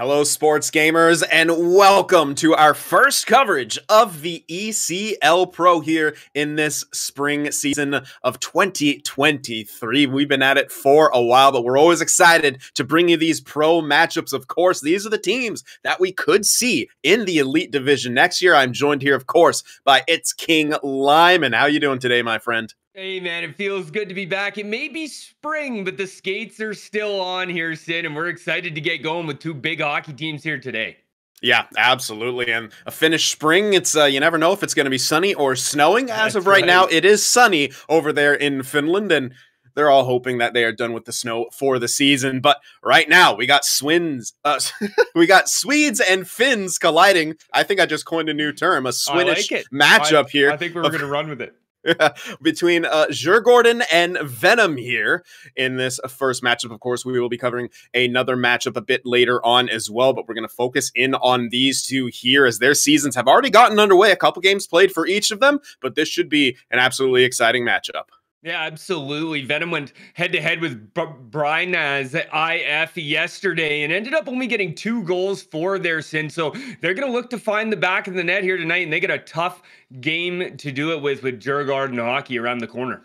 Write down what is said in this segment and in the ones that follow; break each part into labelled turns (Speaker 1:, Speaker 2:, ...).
Speaker 1: Hello, sports gamers, and welcome to our first coverage of the ECL Pro here in this spring season of 2023. We've been at it for a while, but we're always excited to bring you these pro matchups. Of course, these are the teams that we could see in the Elite Division next year. I'm joined here, of course, by It's King Lyman. How you doing today, my friend?
Speaker 2: Hey man, it feels good to be back. It may be spring, but the skates are still on here, Sid, and we're excited to get going with two big hockey teams here today.
Speaker 1: Yeah, absolutely. And a finished spring, it's uh, you never know if it's going to be sunny or snowing. As That's of right, right, now, it is sunny over there in Finland, and they're all hoping that they are done with the snow for the season. But right now, we got Swins, uh, we got Swedes and Finns colliding. I think I just coined a new term, a Swinish like matchup
Speaker 2: I,
Speaker 1: here.
Speaker 2: I think we are going to run with it.
Speaker 1: between uh, Gordon and Venom here in this first matchup. Of course, we will be covering another matchup a bit later on as well, but we're going to focus in on these two here as their seasons have already gotten underway. A couple games played for each of them, but this should be an absolutely exciting matchup.
Speaker 2: Yeah, absolutely. Venom went head to head with B- Brynäs IF yesterday and ended up only getting two goals for their sin. So they're going to look to find the back of the net here tonight, and they get a tough game to do it with with Djurgården hockey around the corner.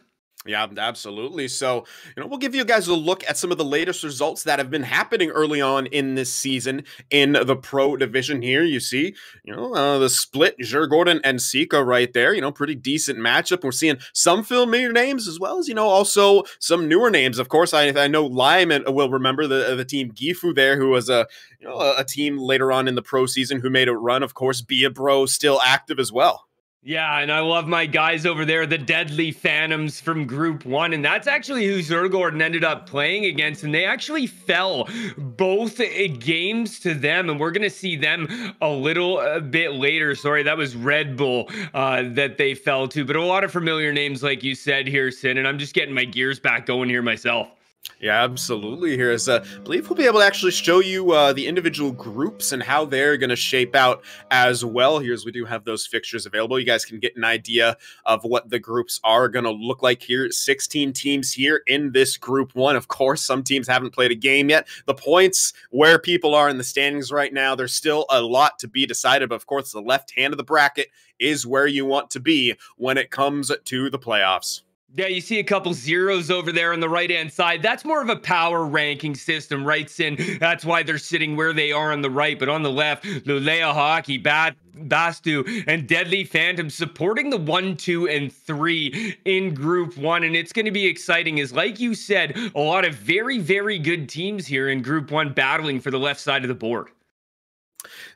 Speaker 1: Yeah, absolutely. So, you know, we'll give you guys a look at some of the latest results that have been happening early on in this season in the pro division here. You see, you know, uh, the split, Djurgården and Sika right there, you know, pretty decent matchup. We're seeing some familiar names as well as, you know, also some newer names. Of course, I, I know Lyman will remember the, the team Gifu there, who was a, you know, a, team later on in the pro season who made a run. Of course, Be a Bro still active as well.
Speaker 2: Yeah, and I love my guys over there, the Deadly Phantoms from Group 1. And that's actually who Djurgården ended up playing against. And they actually fell both games to them. And we're going to see them a little a bit later. Sorry, that was Red Bull uh, that they fell to. But a lot of familiar names, like you said here, Sin. And I'm just getting my gears back going here myself.
Speaker 1: Yeah, absolutely. Here is, uh, I believe we'll be able to actually show you uh, the individual groups and how they're going to shape out as well. Here's we do have those fixtures available. You guys can get an idea of what the groups are going to look like here. 16 teams here in this group one. Of course, some teams haven't played a game yet. The points where people are in the standings right now, there's still a lot to be decided. But of course, the left hand of the bracket is where you want to be when it comes to the playoffs.
Speaker 2: Yeah, you see a couple zeros over there on the right hand side. That's more of a power ranking system, right, Sin? That's why they're sitting where they are on the right. But on the left, Lulea Hockey, Bat, Bastu, and Deadly Phantom supporting the one, two, and three in Group One. And it's going to be exciting, as like you said, a lot of very, very good teams here in Group One battling for the left side of the board.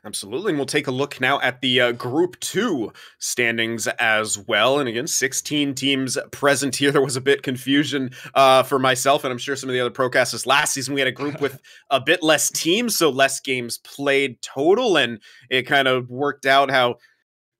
Speaker 1: Absolutely. And we'll take a look now at the uh, Group 2 standings as well. And again, 16 teams present here. There was a bit confusion uh, for myself, and I'm sure some of the other procasters. Last season, we had a group with a bit less teams, so less games played total. And it kind of worked out how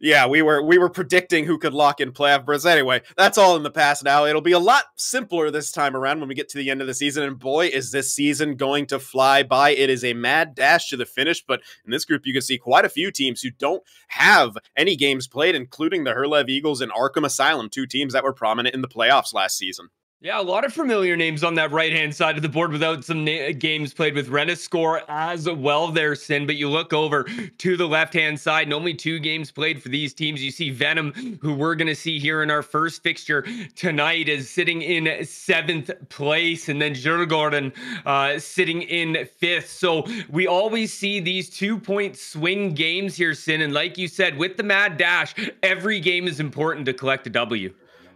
Speaker 1: yeah, we were we were predicting who could lock in playoff berths. Anyway, that's all in the past now. It'll be a lot simpler this time around when we get to the end of the season. And boy, is this season going to fly by! It is a mad dash to the finish. But in this group, you can see quite a few teams who don't have any games played, including the Herlev Eagles and Arkham Asylum, two teams that were prominent in the playoffs last season.
Speaker 2: Yeah, a lot of familiar names on that right hand side of the board without some na- games played with score as well there, Sin. But you look over to the left hand side, and only two games played for these teams. You see Venom, who we're going to see here in our first fixture tonight, is sitting in seventh place, and then Djurgården uh, sitting in fifth. So we always see these two point swing games here, Sin. And like you said, with the Mad Dash, every game is important to collect a W.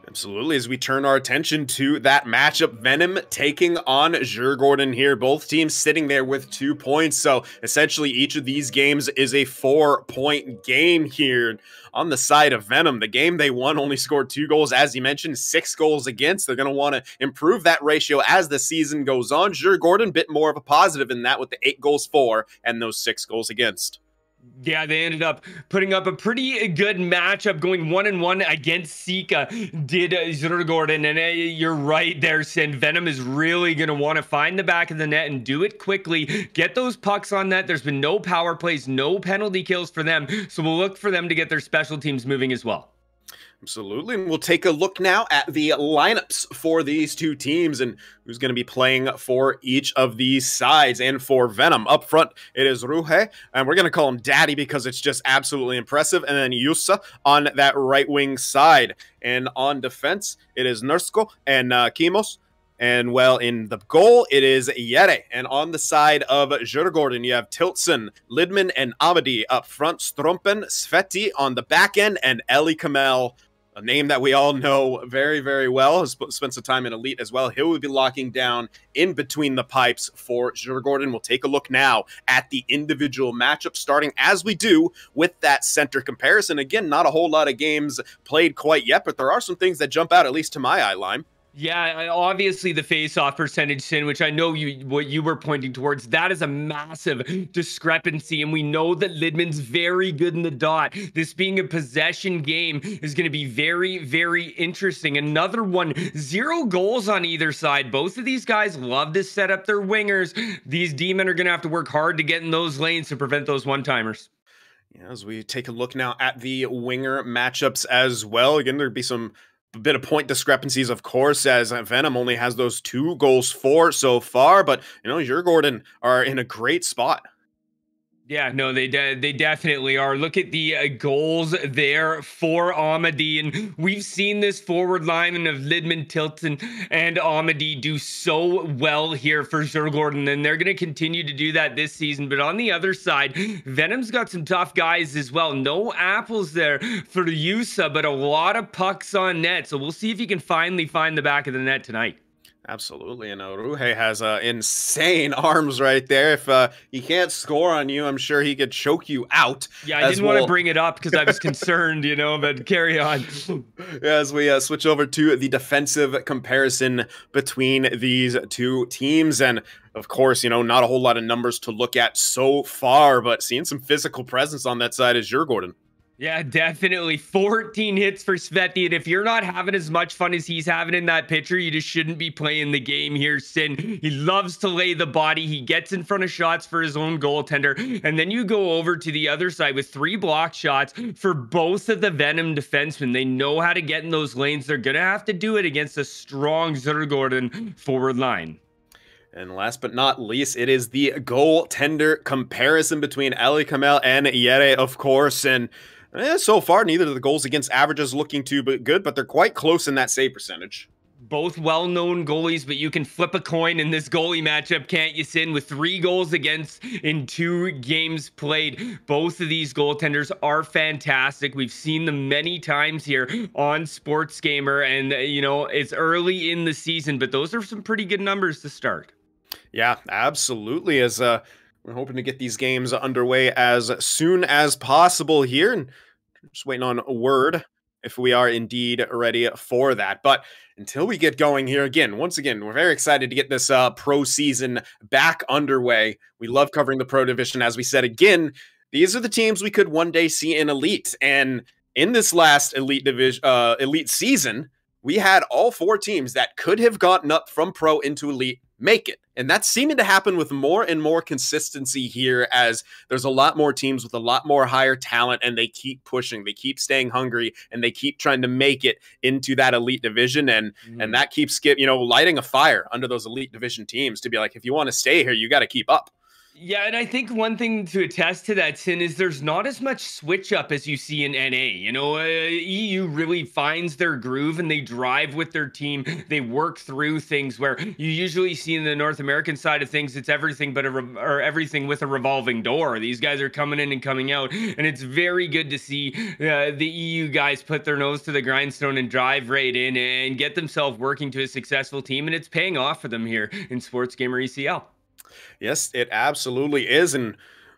Speaker 1: Absolutely. As we turn our attention to that matchup, Venom taking on Djurgården here. Both teams sitting there with two points. So essentially, each of these games is a four point game here. On the side of Venom, the game they won only scored two goals, as you mentioned, six goals against. They're going to want to improve that ratio as the season goes on. Djurgården, bit more of a positive in that with the eight goals for and those six goals against
Speaker 2: yeah, they ended up putting up a pretty good matchup, going one and one against Sika. Did uh, and uh, you're right there, Sin. Venom is really going to want to find the back of the net and do it quickly. Get those pucks on net. There's been no power plays, no penalty kills for them, so we'll look for them to get their special teams moving as well.
Speaker 1: Absolutely. And we'll take a look now at the lineups for these two teams and who's going to be playing for each of these sides. And for Venom, up front, it is Ruhe. And we're going to call him Daddy because it's just absolutely impressive. And then Yusa on that right wing side. And on defense, it is Nursko and uh, Kimos. And well, in the goal, it is Yere. And on the side of Djurgården, you have Tiltson, Lidman, and Amadi up front. Strumpen, Sveti on the back end, and Eli Kamel a name that we all know very, very well, has spent some time in Elite as well. He will be locking down in between the pipes for Djurgården. We'll take a look now at the individual matchup, starting as we do with that center comparison. Again, not a whole lot of games played quite yet, but there are some things that jump out, at least to my eye line.
Speaker 2: Yeah, obviously the face-off percentage sin, which I know you what you were pointing towards, that is a massive discrepancy, and we know that Lidman's very good in the dot. This being a possession game is going to be very, very interesting. Another one, zero goals on either side. Both of these guys love to set up their wingers. These demon are going to have to work hard to get in those lanes to prevent those one-timers.
Speaker 1: Yeah, as we take a look now at the winger matchups as well, again, there'd be some bit of point discrepancies, of course, as Venom only has those two goals for so far. But you know, Djurgården are in a great spot.
Speaker 2: Yeah, no, they de- they definitely are. Look at the uh, goals there for Amadi, and we've seen this forward lineman of Lidman, Tilton, and Amadi do so well here for Djurgården, and they're going to continue to do that this season. But on the other side, Venom's got some tough guys as well. No apples there for Yusa, but a lot of pucks on net. So we'll see if he can finally find the back of the net tonight.
Speaker 1: Absolutely, and Ruhe has uh, insane arms right there. If uh, he can't score on you, I'm sure he could choke you out.
Speaker 2: Yeah, I didn't well. want to bring it up because I was concerned, you know, but carry on.
Speaker 1: as we uh, switch over to the defensive comparison between these two teams, and of course, you know, not a whole lot of numbers to look at so far, but seeing some physical presence on that side is Djurgården.
Speaker 2: Yeah, definitely. 14 hits for Sveti. And if you're not having as much fun as he's having in that pitcher, you just shouldn't be playing the game here, Sin. He loves to lay the body. He gets in front of shots for his own goaltender. And then you go over to the other side with three block shots for both of the Venom defensemen. They know how to get in those lanes. They're going to have to do it against a strong Djurgården forward line.
Speaker 1: And last but not least, it is the goaltender comparison between Ali Kamel and Yere, of course. And Eh, so far, neither of the goals against averages looking too good, but they're quite close in that save percentage.
Speaker 2: Both well-known goalies, but you can flip a coin in this goalie matchup, can't you, Sin? With three goals against in two games played, both of these goaltenders are fantastic. We've seen them many times here on Sports Gamer, and you know it's early in the season, but those are some pretty good numbers to start.
Speaker 1: Yeah, absolutely. As uh, we're hoping to get these games underway as soon as possible here, and just waiting on a word if we are indeed ready for that. But until we get going here again, once again, we're very excited to get this uh, pro season back underway. We love covering the pro division. As we said again, these are the teams we could one day see in elite. And in this last elite division, uh, elite season, we had all four teams that could have gotten up from pro into elite make it. And that's seeming to happen with more and more consistency here as there's a lot more teams with a lot more higher talent and they keep pushing, they keep staying hungry and they keep trying to make it into that elite division and mm. and that keeps get, you know, lighting a fire under those elite division teams to be like if you want to stay here, you got to keep up.
Speaker 2: Yeah, and I think one thing to attest to that, Sin, is there's not as much switch up as you see in NA. You know, uh, EU really finds their groove and they drive with their team. They work through things where you usually see in the North American side of things, it's everything but a re- or everything with a revolving door. These guys are coming in and coming out, and it's very good to see uh, the EU guys put their nose to the grindstone and drive right in and get themselves working to a successful team, and it's paying off for them here in Sports Gamer ECL.
Speaker 1: Yes, it absolutely is. And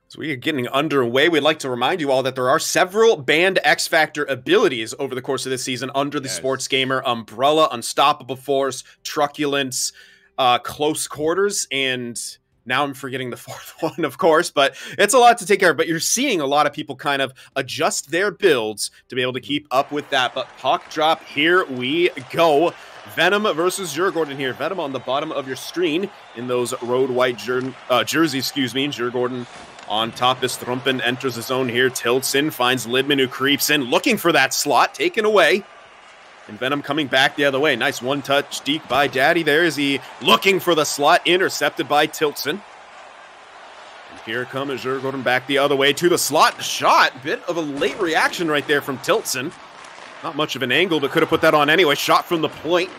Speaker 1: as we are getting underway, we'd like to remind you all that there are several banned X Factor abilities over the course of this season under the yes. Sports Gamer umbrella Unstoppable Force, Truculence, uh, Close Quarters, and now I'm forgetting the fourth one, of course, but it's a lot to take care of. But you're seeing a lot of people kind of adjust their builds to be able to keep up with that. But puck drop, here we go. Venom versus Djurgården here. Venom on the bottom of your screen in those road white jer uh, jerseys, excuse me. Djurgården on top as Strumpen enters the zone here. Tiltson, finds Lidman who creeps in, looking for that slot, taken away. And Venom coming back the other way. Nice one touch deke by Daddy. There is he looking for the slot, intercepted by Tiltson. And here comes Gordon back the other way to the slot. Shot. Bit of a late reaction right there from Tiltson. Not much of an angle, but could have put that on anyway. Shot from the point.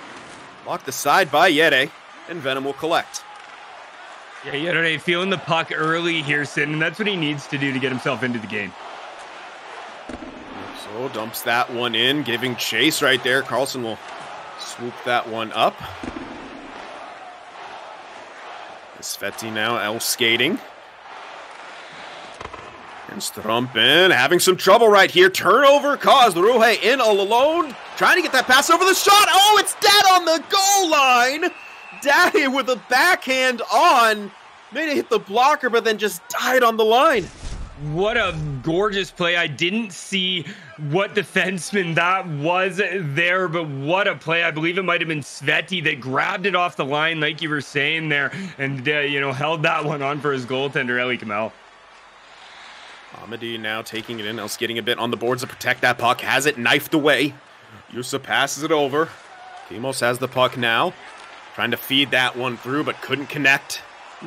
Speaker 1: Blocked aside by Yede. And Venom will collect.
Speaker 2: Yeah, Yede feeling the puck early here, Sin, and that's what he needs to do to get himself into the game.
Speaker 1: So dumps that one in, giving chase right there. Carlson will swoop that one up. Sveti now L skating. And Strumpen having some trouble right here. Turnover caused Ruhe in all alone. Trying to get that pass over the shot. Oh, it's dead on the goal line. Daddy with a backhand on. Made it hit the blocker, but then just died on the line.
Speaker 2: What a gorgeous play. I didn't see what defenseman that was there, but what a play. I believe it might have been Sveti that grabbed it off the line, like you were saying there, and, uh, you know, held that one on for his goaltender, Eli Kamel.
Speaker 1: Amadi now taking it in, else getting a bit on the boards to protect that puck. Has it knifed away. Yusa passes it over. Kimos has the puck now. Trying to feed that one through, but couldn't connect.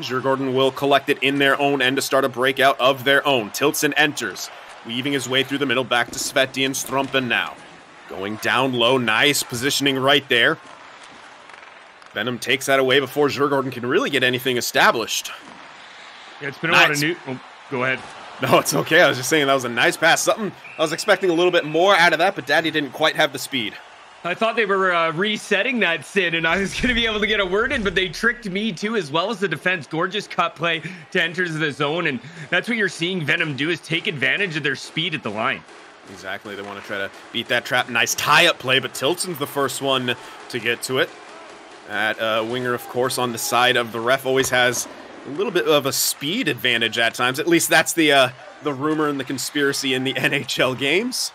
Speaker 1: Gordon will collect it in their own end to start a breakout of their own. Tiltson enters, weaving his way through the middle back to Sveti and Strumpen now. Going down low, nice positioning right there. Venom takes that away before Gordon can really get anything established.
Speaker 2: Yeah, it's been a lot of new. Oh, go ahead.
Speaker 1: No, it's okay. I was just saying that was a nice pass. Something I was expecting a little bit more out of that, but Daddy didn't quite have the speed.
Speaker 2: I thought they were uh, resetting that sin and I was going to be able to get a word in, but they tricked me too, as well as the defense. Gorgeous cut play to enter the zone. And that's what you're seeing Venom do is take advantage of their speed at the line.
Speaker 1: Exactly. They want to try to beat that trap. Nice tie up play, but Tilton's the first one to get to it. That uh, winger, of course, on the side of the ref always has a little bit of a speed advantage at times. At least that's the uh, the rumor and the conspiracy in the NHL games.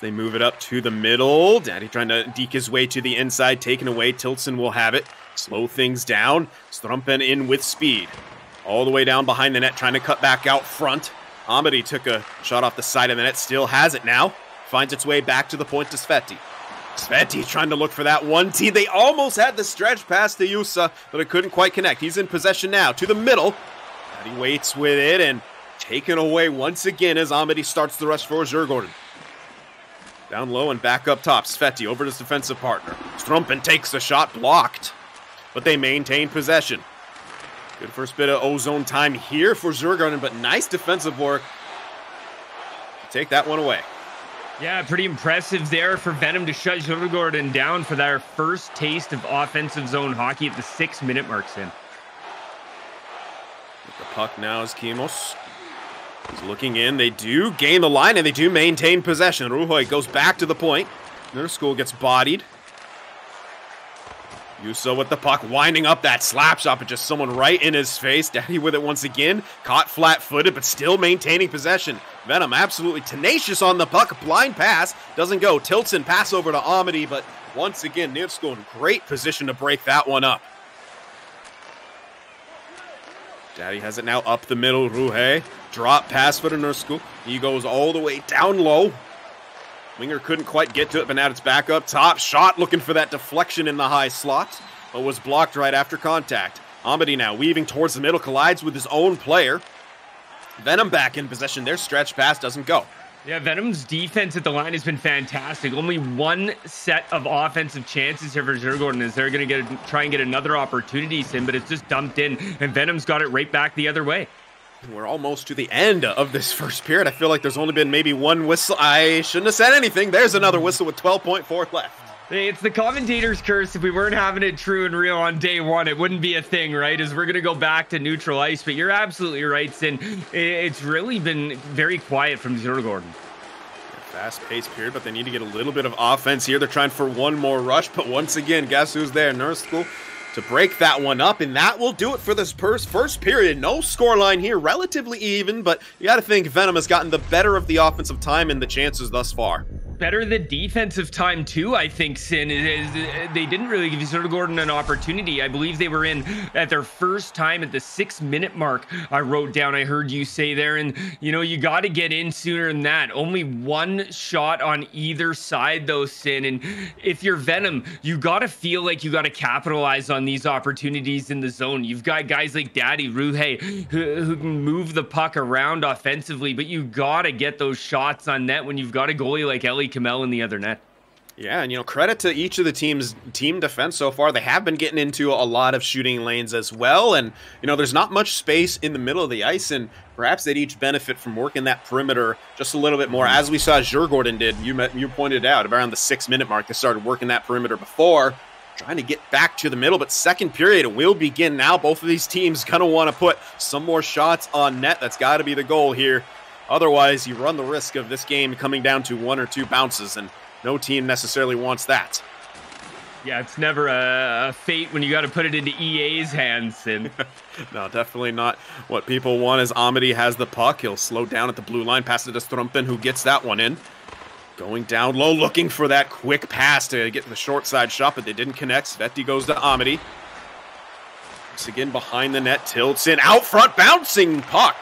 Speaker 1: They move it up to the middle. Daddy trying to deke his way to the inside, taken away. Tilson will have it. Slow things down. Strumpen in with speed. All the way down behind the net, trying to cut back out front. Amity took a shot off the side of the net, still has it now. Finds its way back to the point to Sveti. Sveti trying to look for that one T. They almost had the stretch pass to Yusa, but it couldn't quite connect. He's in possession now to the middle. He waits with it and taken away once again as Amity starts the rush for Djurgården. Down low and back up top. Sveti over to his defensive partner. Strumpen takes the shot, blocked. But they maintain possession. Good first bit of ozone time here for Djurgården, but nice defensive work. Take that one away.
Speaker 2: Yeah, pretty impressive there for Venom to shut Djurgården down for their first taste of offensive zone hockey at the six minute marks in.
Speaker 1: With the puck now is Kimos. He's looking in. They do gain the line, and they do maintain possession. Ruhoy goes back to the point. school gets bodied. Yusa with the puck, winding up that slap shot, but just someone right in his face. Daddy with it once again. Caught flat-footed, but still maintaining possession. Venom absolutely tenacious on the puck. Blind pass. Doesn't go. Tilton pass over to Amity, but once again, Nirsko in great position to break that one up. Daddy has it now up the middle. Ruhe. Drop pass for the Nursku. He goes all the way down low. Winger couldn't quite get to it, but now it's back up top. Shot looking for that deflection in the high slot, but was blocked right after contact. Amity now weaving towards the middle, collides with his own player. Venom back in possession. Their stretch pass doesn't go.
Speaker 2: Yeah, Venom's defense at the line has been fantastic. Only one set of offensive chances here for Djurgården as they're going to get try and get another opportunity in, but it's just dumped in, and Venom's got it right back the other way.
Speaker 1: We're almost to the end of this first period. I feel like there's only been maybe one whistle. I shouldn't have said anything. There's another whistle with 12.4 left.
Speaker 2: It's the commentator's curse. If we weren't having it true and real on day one, it wouldn't be a thing, right? As we're going to go back to neutral ice. But you're absolutely right, Sin. It's really been very quiet from Djurgården.
Speaker 1: Fast paced period, but they need to get a little bit of offense here. They're trying for one more rush, but once again, guess who's there? Nurse School to break that one up, and that will do it for this first period. No scoreline here, relatively even, but you got to think Venom has gotten the better of the offensive time and the chances thus far.
Speaker 2: Better the defensive time too. I think Sin is, they didn't really give Djurgården an opportunity. I believe they were in at their first time at the six minute mark. I wrote down. I heard you say there, and you know you got to get in sooner than that. Only one shot on either side though, Sin. And if you're Venom, you got to feel like you got to capitalize on these opportunities in the zone. You've got guys like Daddy Ruhe who, who can move the puck around offensively, but you got to get those shots on net when you've got a goalie like Ellie Kamel in the other net.
Speaker 1: Yeah, and you know, credit to each of the teams' team defense so far. They have been getting into a lot of shooting lanes as well, and you know, there's not much space in the middle of the ice, and perhaps they'd each benefit from working that perimeter just a little bit more, as we saw Djurgården did. You met, you pointed out around the six minute mark, they started working that perimeter before, trying to get back to the middle. But second period will begin now. Both of these teams gonna want to put some more shots on net. That's got to be the goal here. Otherwise, you run the risk of this game coming down to one or two bounces and no team necessarily wants that.
Speaker 2: Yeah, it's never a, a fate when you got to put it into EA's hands. And
Speaker 1: no, definitely not what people want. As Amity has the puck, he'll slow down at the blue line, pass it to Strumpen, who gets that one in. Going down low, looking for that quick pass to get the short side shot, but they didn't connect. Sveti goes to Amity. Once again behind the net, tilts in, out front, bouncing puck.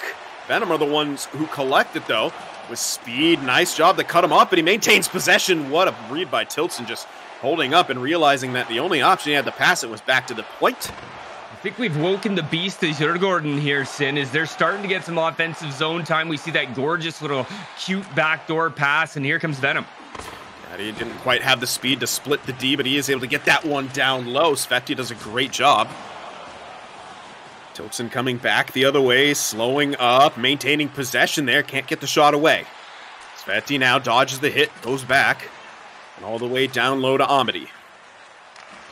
Speaker 1: Venom are the ones who collect it, though with speed. Nice job to cut him off, but he maintains possession. What a read by Tilson, just holding up and realizing that the only option he had to pass it was back to the point.
Speaker 2: I think we've woken the beast to Djurgården here, Sin, is they're starting to get some offensive zone time. We see that gorgeous little cute backdoor pass, and here comes Venom.
Speaker 1: Yeah, he didn't quite have the speed to split the D, but he is able to get that one down low. Sveti does a great job. Tilson coming back the other way, slowing up, maintaining possession there, can't get the shot away. Sveti now dodges the hit, goes back, and all the way down low to Amity.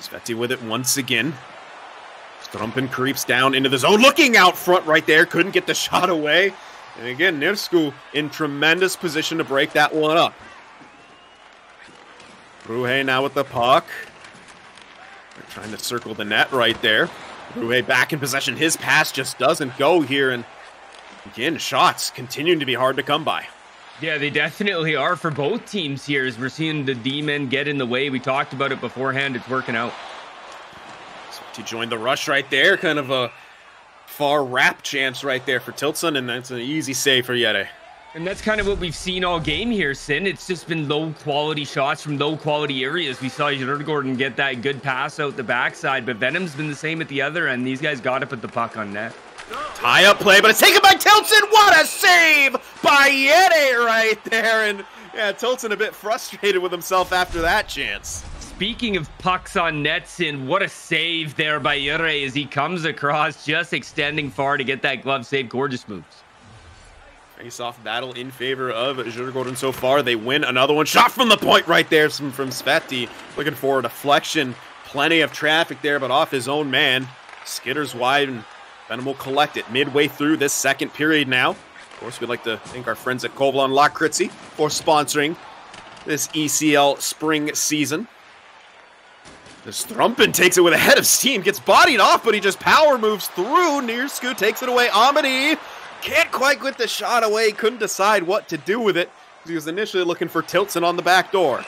Speaker 1: Sveti with it once again. Strumpen creeps down into the zone, looking out front right there, couldn't get the shot away. And again, Nirsku in tremendous position to break that one up. Ruhe now with the puck. They're trying to circle the net right there. Ruhe back in possession. His pass just doesn't go here. And again, shots continuing to be hard to come by.
Speaker 2: Yeah, they definitely are for both teams here as we're seeing the D-men get in the way. We talked about it beforehand. It's working out.
Speaker 1: So to join the rush right there, kind of a far wrap chance right there for Tilson, and that's an easy save for Yere.
Speaker 2: And that's kind of what we've seen all game here, Sin. It's just been low quality shots from low quality areas. We saw Gordon get that good pass out the backside, but Venom's been the same at the other end. These guys got to put the puck on net.
Speaker 1: Tie up play, but it's taken by Tilson. What a save by Yeti right there. And yeah, Tilson a bit frustrated with himself after that chance.
Speaker 2: Speaking of pucks on nets, in what a save there by Yere as he comes across, just extending far to get that glove save. Gorgeous moves.
Speaker 1: Face-off battle in favor of Djurgården so far. They win another one. Shot from the point right there from, from Sveti. Looking for a deflection. Plenty of traffic there, but off his own man. Skitters wide, and Venom will collect it midway through this second period now. Of course, we'd like to thank our friends at Kouvolan Lakritsi for sponsoring this ECL spring season. The Strumpen takes it with a head of steam, gets bodied off, but he just power moves through. Nirsku takes it away. Amity can't quite get the shot away. Couldn't decide what to do with it. He was initially looking for Tilson on the back door.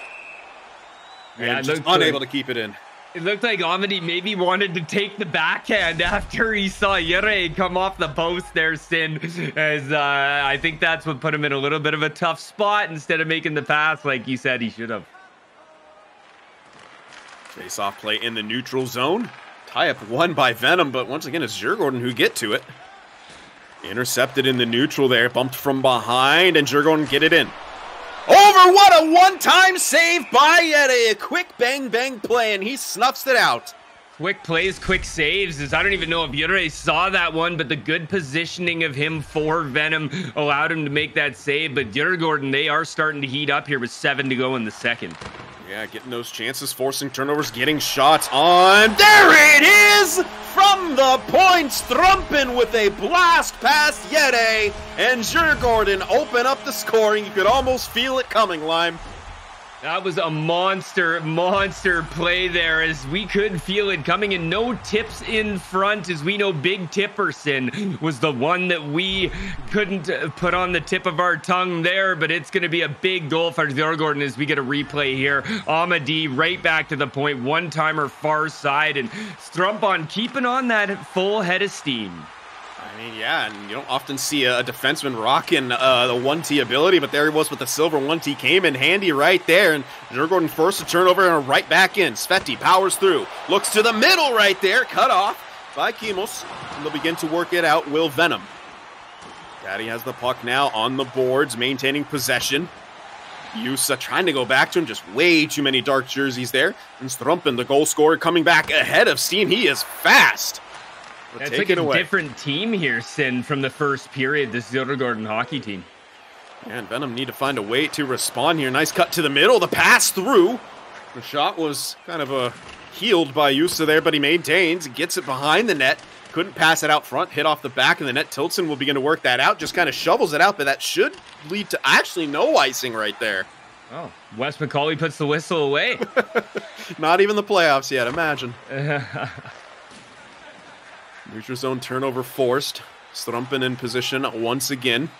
Speaker 1: Yeah, and just unable to keep it in.
Speaker 2: It looked like Amity maybe wanted to take the backhand after he saw Yere come off the post there, Sin. As uh, I think that's what put him in a little bit of a tough spot instead of making the pass like you said he should have.
Speaker 1: Face off play in the neutral zone. Tie up one by Venom, but once again, it's Djurgården who get to it. Intercepted in the neutral there, bumped from behind, and Djurgården get it in. Over, what a one-time save by Yeti. A quick bang-bang play, and he snuffs it out.
Speaker 2: Quick plays, quick saves. Is I don't even know if Yuri saw that one, but the good positioning of him for Venom allowed him to make that save. But Gordon, they are starting to heat up here with seven to go in the second.
Speaker 1: Yeah, getting those chances, forcing turnovers, getting shots on. There it is! From the points, Strumpen with a blast past Yede. And Djurgården open up the scoring. You could almost feel it coming, Lime.
Speaker 2: That was a monster, monster play there as we could feel it coming and No tips in front as we know Big Tipperson was the one that we couldn't put on the tip of our tongue there, but it's going to be a big goal for Djurgården as we get a replay here. Amadi right back to the point, one timer far side, and Strumpen keeping on that full head of steam.
Speaker 1: I mean, yeah, and you don't often see a, defenseman rocking uh, the 1T ability, but there he was with the silver 1T. Came in handy right there, and Djurgården forced a turnover and right back in. Sveti powers through, looks to the middle right there, cut off by Kimos, and they'll begin to work it out. Will Venom. Daddy has the puck now on the boards, maintaining possession. Yusa trying to go back to him, just way too many dark jerseys there. And Strumpen, the goal scorer, coming back ahead of steam. He is fast.
Speaker 2: It's like a away. different team here, Sin, from the first period, this Djurgården hockey team.
Speaker 1: And Venom need to find a way to respond here. Nice cut to the middle, the pass through. The shot was kind of a healed by Yusa there, but he maintains, gets it behind the net. Couldn't pass it out front, hit off the back of the net. Tilson will begin to work that out, just kind of shovels it out, but that should lead to actually no icing right there.
Speaker 2: Oh, Wes McCauley puts the whistle away.
Speaker 1: Not even the playoffs yet, imagine. Neutral zone turnover forced. Strumpen in position once again.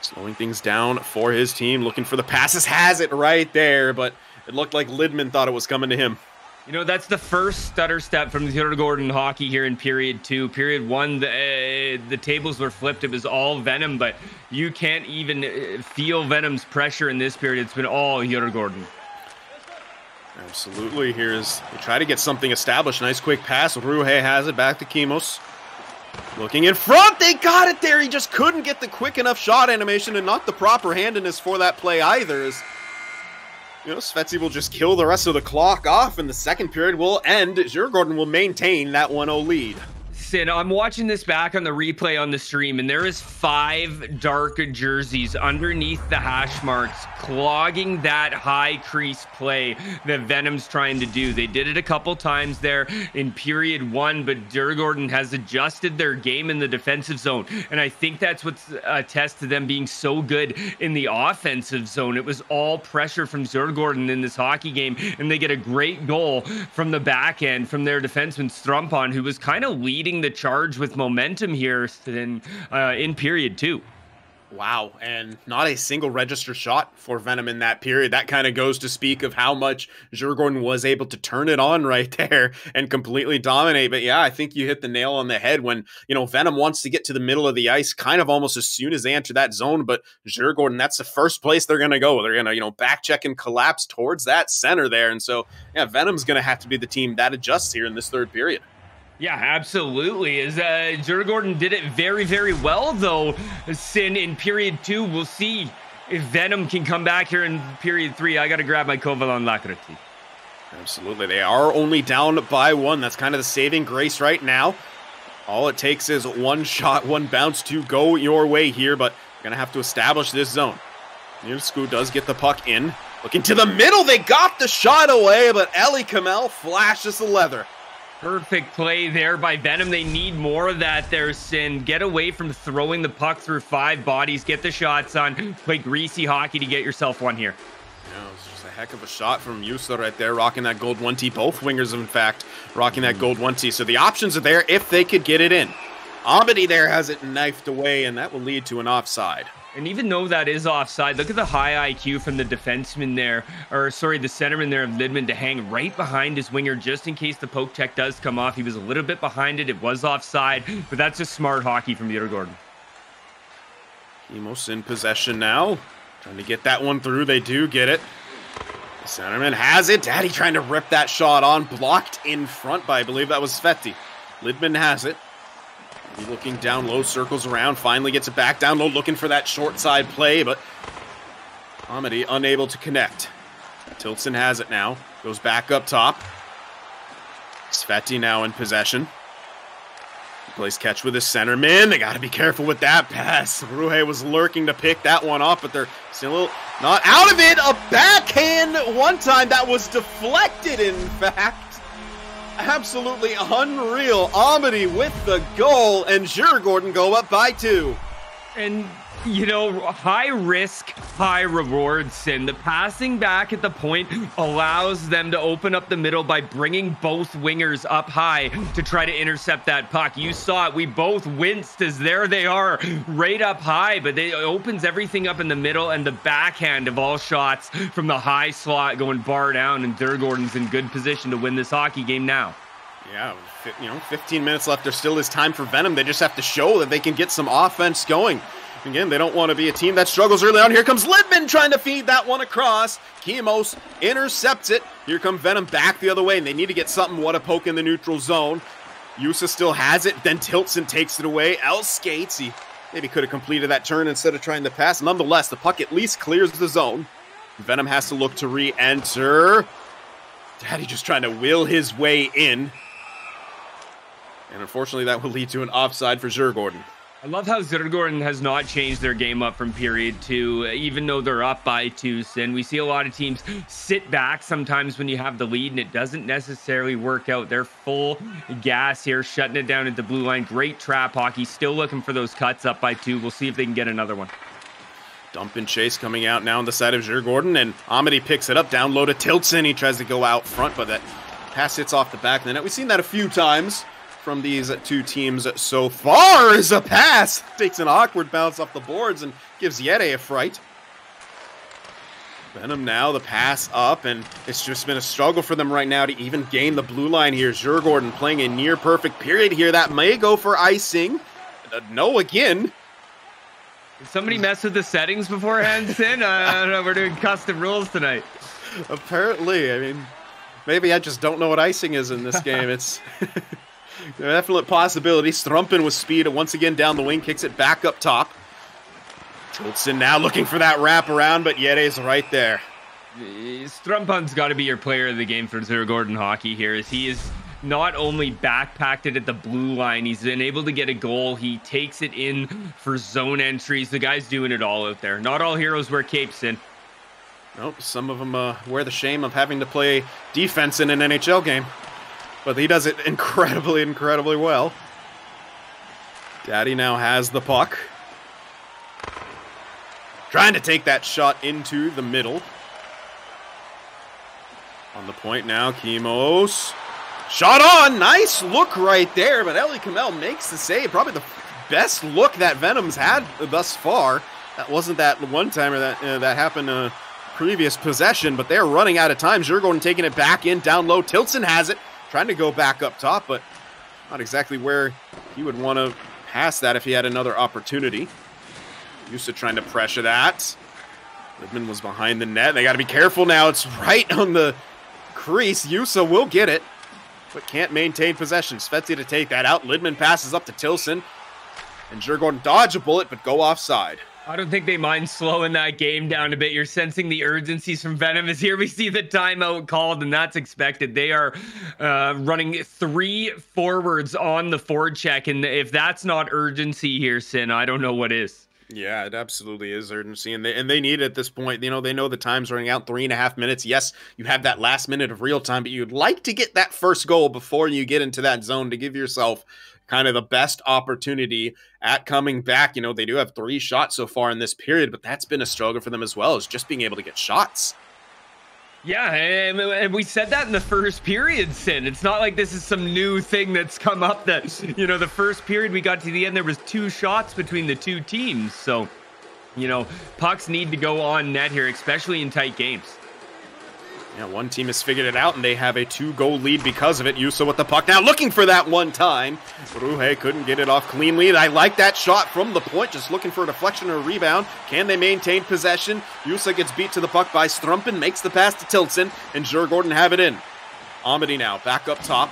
Speaker 1: Slowing things down for his team. Looking for the passes. Has it right there, but it looked like Lidman thought it was coming to him.
Speaker 2: You know, that's the first stutter step from the Gordon hockey here in period two. Period one, the, uh, the tables were flipped. It was all Venom, but you can't even uh, feel Venom's pressure in this period. It's been all Gordon.
Speaker 1: Absolutely. Here's they try to get something established. Nice quick pass. Ruhe has it back to Kimos. Looking in front, they got it there. He just couldn't get the quick enough shot animation and not the proper handedness for that play either. As, you know, Sveti will just kill the rest of the clock off, and the second period will end. Djurgården will maintain that 1-0 lead.
Speaker 2: I'm watching this back on the replay on the stream, and there is five dark jerseys underneath the hash marks clogging that high crease play that Venom's trying to do. They did it a couple times there in period one, but Djurgården has adjusted their game in the defensive zone. And I think that's what's a test to them being so good in the offensive zone. It was all pressure from Djurgården in this hockey game, and they get a great goal from the back end from their defenseman Strumpen, who was kind of leading the charge with momentum here in uh, in period two.
Speaker 1: Wow, and not a single register shot for Venom in that period. That kind of goes to speak of how much Djurgården was able to turn it on right there and completely dominate. But yeah, I think you hit the nail on the head when, you know, Venom wants to get to the middle of the ice kind of almost as soon as they enter that zone. But Djurgården, that's the first place they're going to go. They're going to, you know, back check and collapse towards that center there. And so, yeah, Venom's going to have to be the team that adjusts here in this third period.
Speaker 2: Yeah, absolutely. As uh, Gordon did it very, very well, though. Sin in period two, we'll see if Venom can come back here in period three. I got to grab my Kouvolan Lakritsi.
Speaker 1: Absolutely. They are only down by one. That's kind of the saving grace right now. All it takes is one shot, one bounce to go your way here, but you're going to have to establish this zone. Newsku does get the puck in. Looking to the middle. They got the shot away, but Ellie Kamel flashes the leather.
Speaker 2: Perfect play there by Venom. They need more of that there, Sin. Get away from throwing the puck through five bodies. Get the shots on. Play greasy hockey to get yourself one here.
Speaker 1: Yeah, it was just a heck of a shot from Yusa right there, rocking that gold 1T. Both wingers, in fact, rocking that gold 1T. So the options are there if they could get it in. Amity there has it knifed away, and that will lead to an offside.
Speaker 2: And even though that is offside, look at the high IQ from the defenseman there, or sorry, the centerman there of Lidman to hang right behind his winger just in case the poke check does come off. He was a little bit behind it. It was offside, but that's just smart hockey from Djurgården.
Speaker 1: Emos in possession now. Trying to get that one through. They do get it. The centerman has it. Daddy trying to rip that shot on. Blocked in front by, I believe that was Sveti. Lidman has it. He looking down low, circles around, finally gets it back down low, looking for that short side play, but Amity unable to connect. Tilson has it now, goes back up top. Sveti now in possession. Plays catch with his centerman. They got to be careful with that pass. Ruhe was lurking to pick that one off, but they're still not out of it. A backhand one time that was deflected, in fact absolutely unreal. Amity with the goal, and Djurgården go up by two.
Speaker 2: And you know, high risk, high reward, Sin. The passing back at the point allows them to open up the middle by bringing both wingers up high to try to intercept that puck. You saw it. We both winced as there they are right up high, but it opens everything up in the middle and the backhand of all shots from the high slot going bar down. And Djurgården's in good position to win this hockey game now.
Speaker 1: Yeah, you know, 15 minutes left. There still is time for Venom. They just have to show that they can get some offense going. Again, they don't want to be a team that struggles early on. Here comes Lidman trying to feed that one across. Kimos intercepts it. Here come Venom back the other way, and they need to get something. What a poke in the neutral zone. Yusa still has it. Then tilts and takes it away. L skates. He maybe could have completed that turn instead of trying to pass. Nonetheless, the puck at least clears the zone. Venom has to look to re-enter. Daddy just trying to will his way in. And unfortunately, that will lead to an offside for Djurgården.
Speaker 2: I love how Djurgården has not changed their game up from period two, even though they're up by two. And we see a lot of teams sit back sometimes when you have the lead, and it doesn't necessarily work out. They're full gas here, shutting it down at the blue line. Great trap hockey. Still looking for those cuts up by two. We'll see if they can get another one.
Speaker 1: Dump and chase coming out now on the side of Djurgården, and Amity picks it up, down low to Tiltson. He tries to go out front, but that pass hits off the back of the net. We've seen that a few times from these two teams so far is a pass. Takes an awkward bounce off the boards and gives Yete a fright. Venom now, the pass up, and it's just been a struggle for them right now to even gain the blue line here. Djurgården playing a near perfect period here. That may go for icing. Uh, no again.
Speaker 2: Did somebody mess with the settings beforehand, Sin? I don't know. We're doing custom rules tonight.
Speaker 1: Apparently. I mean, maybe I just don't know what icing is in this game. It's. Definite possibility. Strumpen with speed once again down the wing, kicks it back up top. Tilson now looking for that wrap around, but Yete's right there.
Speaker 2: Strumpen's got to be your player of the game for Djurgården hockey here, as he is not only backpacked it at the blue line, he's been able to get a goal. He takes it in for zone entries. The guy's doing it all out there. Not all heroes wear capes in.
Speaker 1: Nope, some of them uh, wear the shame of having to play defense in an NHL game. But he does it incredibly, incredibly well. Daddy now has the puck. Trying to take that shot into the middle. On the point now, Kimos. Shot on! Nice look right there, but Ellie Kamel makes the save. Probably the best look that Venom's had thus far. That wasn't that one timer that uh, that happened uh, previous possession, but they're running out of time. Djurgården taking it back in, down low. Tilson has it. Trying to go back up top, but not exactly where he would want to pass that if he had another opportunity. Used to trying to pressure that. Lidman was behind the net. They got to be careful now. It's right on the crease. Yusa will get it, but can't maintain possession. Sveti to take that out. Lidman passes up to Tilson. And Djurgården dodge a bullet, but go offside.
Speaker 2: I don't think they mind slowing that game down a bit. You're sensing the urgencies from Venom. As here we see the timeout called, and that's expected. They are uh, running three forwards on the forward check, and if that's not urgency here, Sin, I don't know what is.
Speaker 1: Yeah, it absolutely is urgency, and they and they need it at this point. You know, they know the time's running out, three and a half minutes. Yes, you have that last minute of real time, but you'd like to get that first goal before you get into that zone to give yourself kind of the best opportunity at coming back. You know, they do have three shots so far in this period, but that's been a struggle for them as well, is just being able to get shots.
Speaker 2: Yeah, and we said that in the first period, Sin. It's not like this is some new thing that's come up that, you know, the first period we got to the end, there was two shots between the two teams. So, you know, pucks need to go on net here, especially in tight games.
Speaker 1: Yeah, one team has figured it out, and they have a two-goal lead because of it. Yusa with the puck now, looking for that one time. Ruhe couldn't get it off cleanly. I like that shot from the point, just looking for a deflection or a rebound. Can they maintain possession? Yusa gets beat to the puck by Strumpen, makes the pass to Tilson, and Djurgården have it in. Amity now, back up top.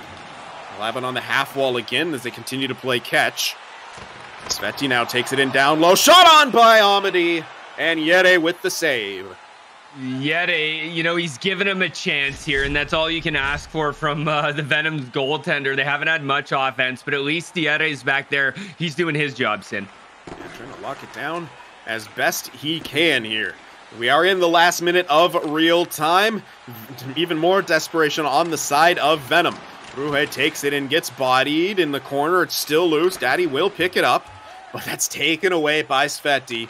Speaker 1: Lavin on the half wall again as they continue to play catch. Sveti now takes it in down low. Shot on by Amity, and Yere with the save.
Speaker 2: Yet, you know, he's given him a chance here, and that's all you can ask for from uh, the Venom's goaltender. They haven't had much offense, but at least is back there. He's doing his job, Sin.
Speaker 1: Yeah, trying to lock it down as best he can here. We are in the last minute of real time. Even more desperation on the side of Venom. Ruhe takes it and gets bodied in the corner. It's still loose. Daddy will pick it up. but that's taken away by Sveti.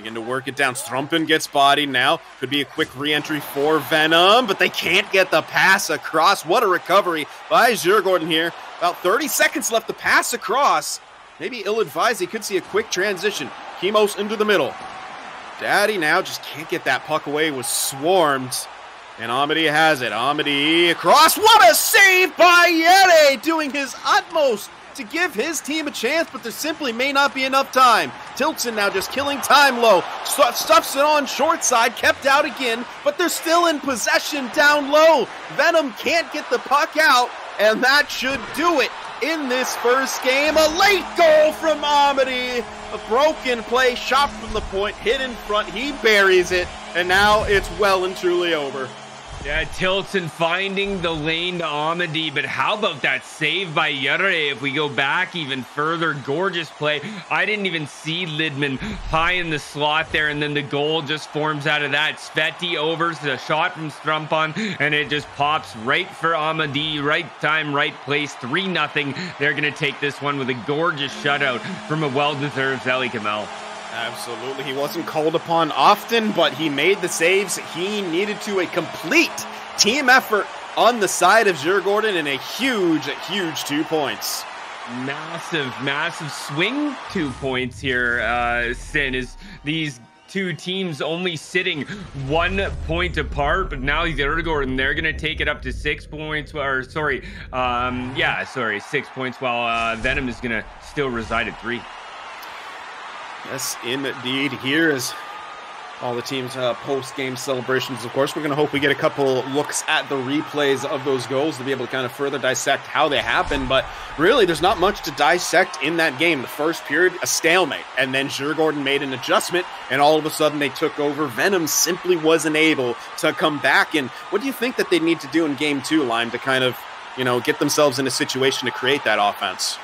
Speaker 1: Begin to work it down. Strumpen gets bodied now. Could be a quick re-entry for Venom, but they can't get the pass across. What a recovery by Djurgården here. About 30 seconds left to pass across. Maybe ill-advised. He could see a quick transition. Kimos into the middle. Daddy now just can't get that puck away. Was swarmed. And Amity has it. Amity across. What a save by Yere, doing his utmost to give his team a chance, but there simply may not be enough time. Tilton now just killing time low. Stuffs it on short side, kept out again, but they're still in possession down low. Venom can't get the puck out, and that should do it in this first game. A late goal from Amity. A broken play, shot from the point, hit in front. He buries it, and now it's well and truly over.
Speaker 2: Yeah, Tiltson finding the lane to Amadi, but how about that save by Yere? If we go back even further, gorgeous play. I didn't even see Lidman high in the slot there, and then the goal just forms out of that. Sveti overs the shot from Strumpen, and it just pops right for Amadi. Right time, right place. 3 nothing. They're going to take this one with a gorgeous shutout from a well-deserved Zeli Kamel.
Speaker 1: Absolutely. He wasn't called upon often, but he made the saves he needed to. A complete team effort on the side of Djurgården and a huge, huge two points.
Speaker 2: Massive, massive swing two points here, uh, Sin, is these two teams only sitting one point apart, but now Djurgården, they're going to take it up to six points, or sorry, um, yeah, sorry, six points, while uh, Venom is going to still reside at three.
Speaker 1: Yes, indeed. Here is all the teams' uh, post-game celebrations. Of course, we're going to hope we get a couple looks at the replays of those goals to be able to kind of further dissect how they happened. But really, there's not much to dissect in that game. The first period, a stalemate, and then Djurgården made an adjustment, and all of a sudden they took over. Venom simply wasn't able to come back. And what do you think that they need to do in game two, Lime, to kind of you know get themselves in a situation to create that offense?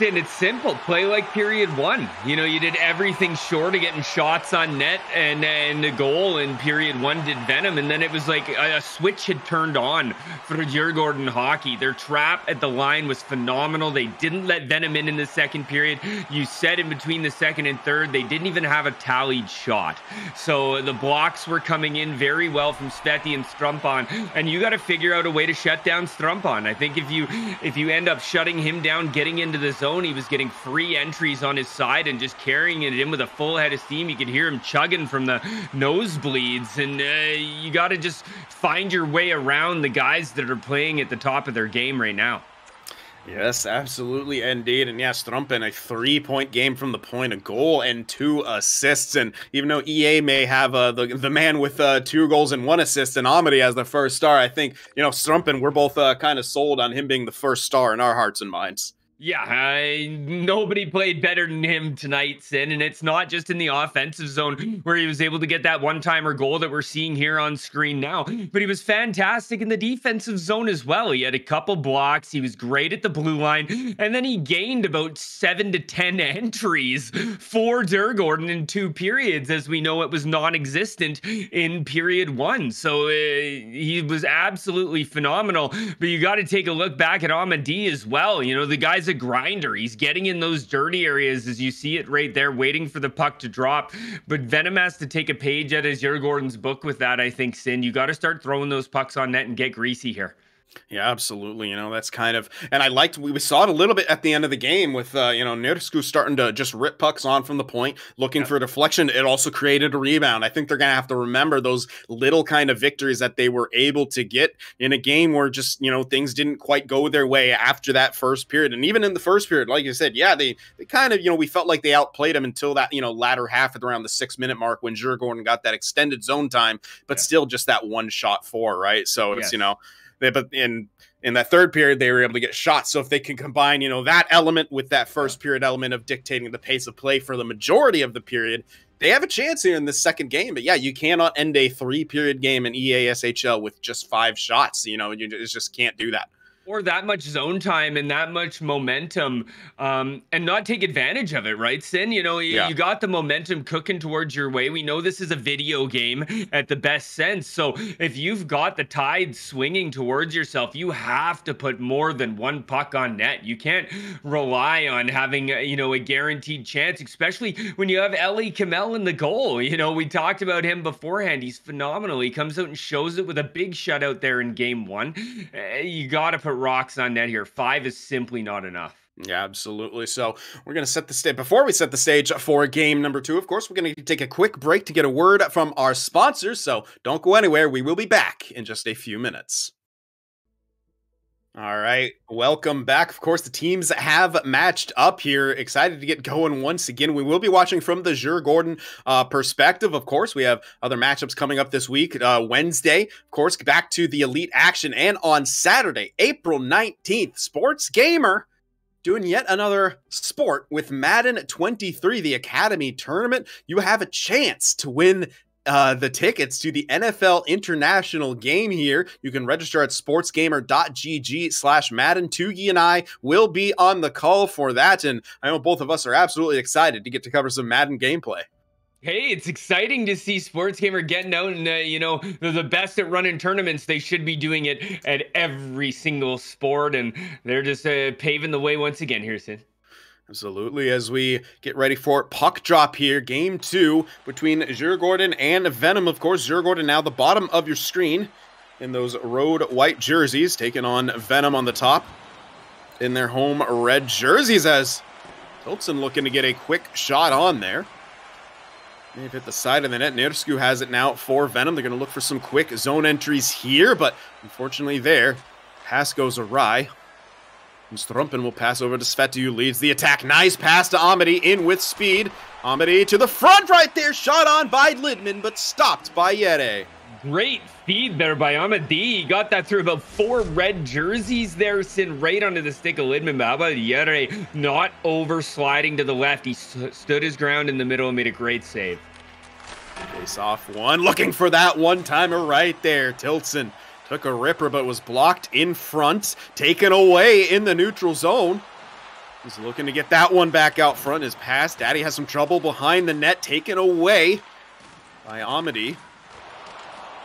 Speaker 2: And it's simple. Play like period one. You know, you did everything short of getting shots on net and and the goal in period one did Venom. And then it was like a, a switch had turned on for Djurgården hockey. Their trap at the line was phenomenal. They didn't let Venom in in the second period. You said in between the second and third, they didn't even have a tallied shot. So the blocks were coming in very well from Sveti and Strumpen. And you got to figure out a way to shut down Strumpen. I think if you if you end up shutting him down, getting into the zone, he was getting free entries on his side and just carrying it in with a full head of steam. You could hear him chugging from the nosebleeds, and uh, you got to just find your way around the guys that are playing at the top of their game right now.
Speaker 1: Yes, absolutely, indeed. And yeah, Strumpen, a three-point game from the point, a goal and two assists. And even though EA may have uh, the the man with uh, two goals and one assist, and Amity as the first star, I think you know Strumpen. We're both uh, kind of sold on him being the first star in our hearts and minds.
Speaker 2: Yeah, I, nobody played better than him tonight, Sin. And it's not just in the offensive zone where he was able to get that one timer goal that we're seeing here on screen now, but he was fantastic in the defensive zone as well. He had a couple blocks, he was great at the blue line, and then he gained about seven to 10 entries for Djurgården in two periods, as we know it was non existent in period one. So uh, he was absolutely phenomenal. But you got to take a look back at Amadi as well. You know, the guy's a grinder. He's getting in those dirty areas as you see it right there, waiting for the puck to drop. But Venom has to take a page out of Djurgården's book with that, I think, Sin. You got to start throwing those pucks on net and get greasy here.
Speaker 1: Yeah, absolutely. You know, that's kind of, and I liked, we, saw it a little bit at the end of the game with, uh, you know, Nersku starting to just rip pucks on from the point, looking for a deflection. It also created a rebound. I think they're going to have to remember those little kind of victories that they were able to get in a game where just, you know, things didn't quite go their way after that first period. And even in the first period, like you said, yeah, they, they kind of, you know, we felt like they outplayed them until that, you know, latter half at around the six minute mark when Djurgården got that extended zone time, but yeah. still just that one shot for, right? So it's, yes. you know, they, but in in that third period they were able to get shots. So if they can combine, you know, that element with that first period element of dictating the pace of play for the majority of the period, they have a chance here in the second game. But yeah, you cannot end a three period game in EASHL with just five shots. You know, you just can't do that.
Speaker 2: Or that much zone time and that much momentum um, and not take advantage of it, right, Sin? You know, you, yeah. you got the momentum cooking towards your way. We know this is a video game at the best sense. So if you've got the tide swinging towards yourself, you have to put more than one puck on net. You can't rely on having, you know, a guaranteed chance, especially when you have Ellie Kamel in the goal. You know, we talked about him beforehand. He's phenomenal. He comes out and shows it with a big shutout there in game one. Uh, you got to put rocks on net here. Five is simply not enough.
Speaker 1: Yeah, absolutely. So we're going to set the stage. Before we set the stage for game number two, of course, we're going to take a quick break to get a word from our sponsors. So don't go anywhere. We will be back in just a few minutes. All right, welcome back. Of course, the teams have matched up here. Excited to get going once again. We will be watching from the Djurgården uh, perspective. Of course, we have other matchups coming up this week. Uh, Wednesday, of course, back to the elite action, and on Saturday, April nineteenth, Sports Gamer doing yet another sport with Madden 23, the Academy tournament. You have a chance to win uh, the tickets to the NFL International game here. You can register at sportsgamer.gg slash Madden. Tugi and I will be on the call for that. And I know both of us are absolutely excited to get to cover some Madden gameplay.
Speaker 2: Hey, it's exciting to see Sports Gamer getting out and, uh, you know, they're the best at running tournaments. They should be doing it at every single sport, and they're just uh, paving the way once again here, Sid.
Speaker 1: Absolutely. As we get ready for puck drop here, game two between Djurgården and Venom. Of course, Djurgården now the bottom of your screen in those road white jerseys, taking on Venom on the top in their home red jerseys as Tiltson looking to get a quick shot on there. They've hit the side of the net. Nersku has it now for Venom. They're going to look for some quick zone entries here, but unfortunately there, pass goes awry. And Strumpen will pass over to Sveti, who leads the attack. Nice pass to Amity, in with speed. Amity to the front right there, shot on by Lidman, but stopped by Yere.
Speaker 2: Great feed there by Amadi. He got that through about four red jerseys there, sitting right onto the stick of Lidman. But how about Yere not over sliding to the left? He st stood his ground in the middle and made a great save.
Speaker 1: Face off one, looking for that one timer right there. Tiltson Took a ripper, but was blocked in front. Taken away in the neutral zone. He's looking to get that one back out front. His pass. Daddy has some trouble behind the net. Taken away by Amity.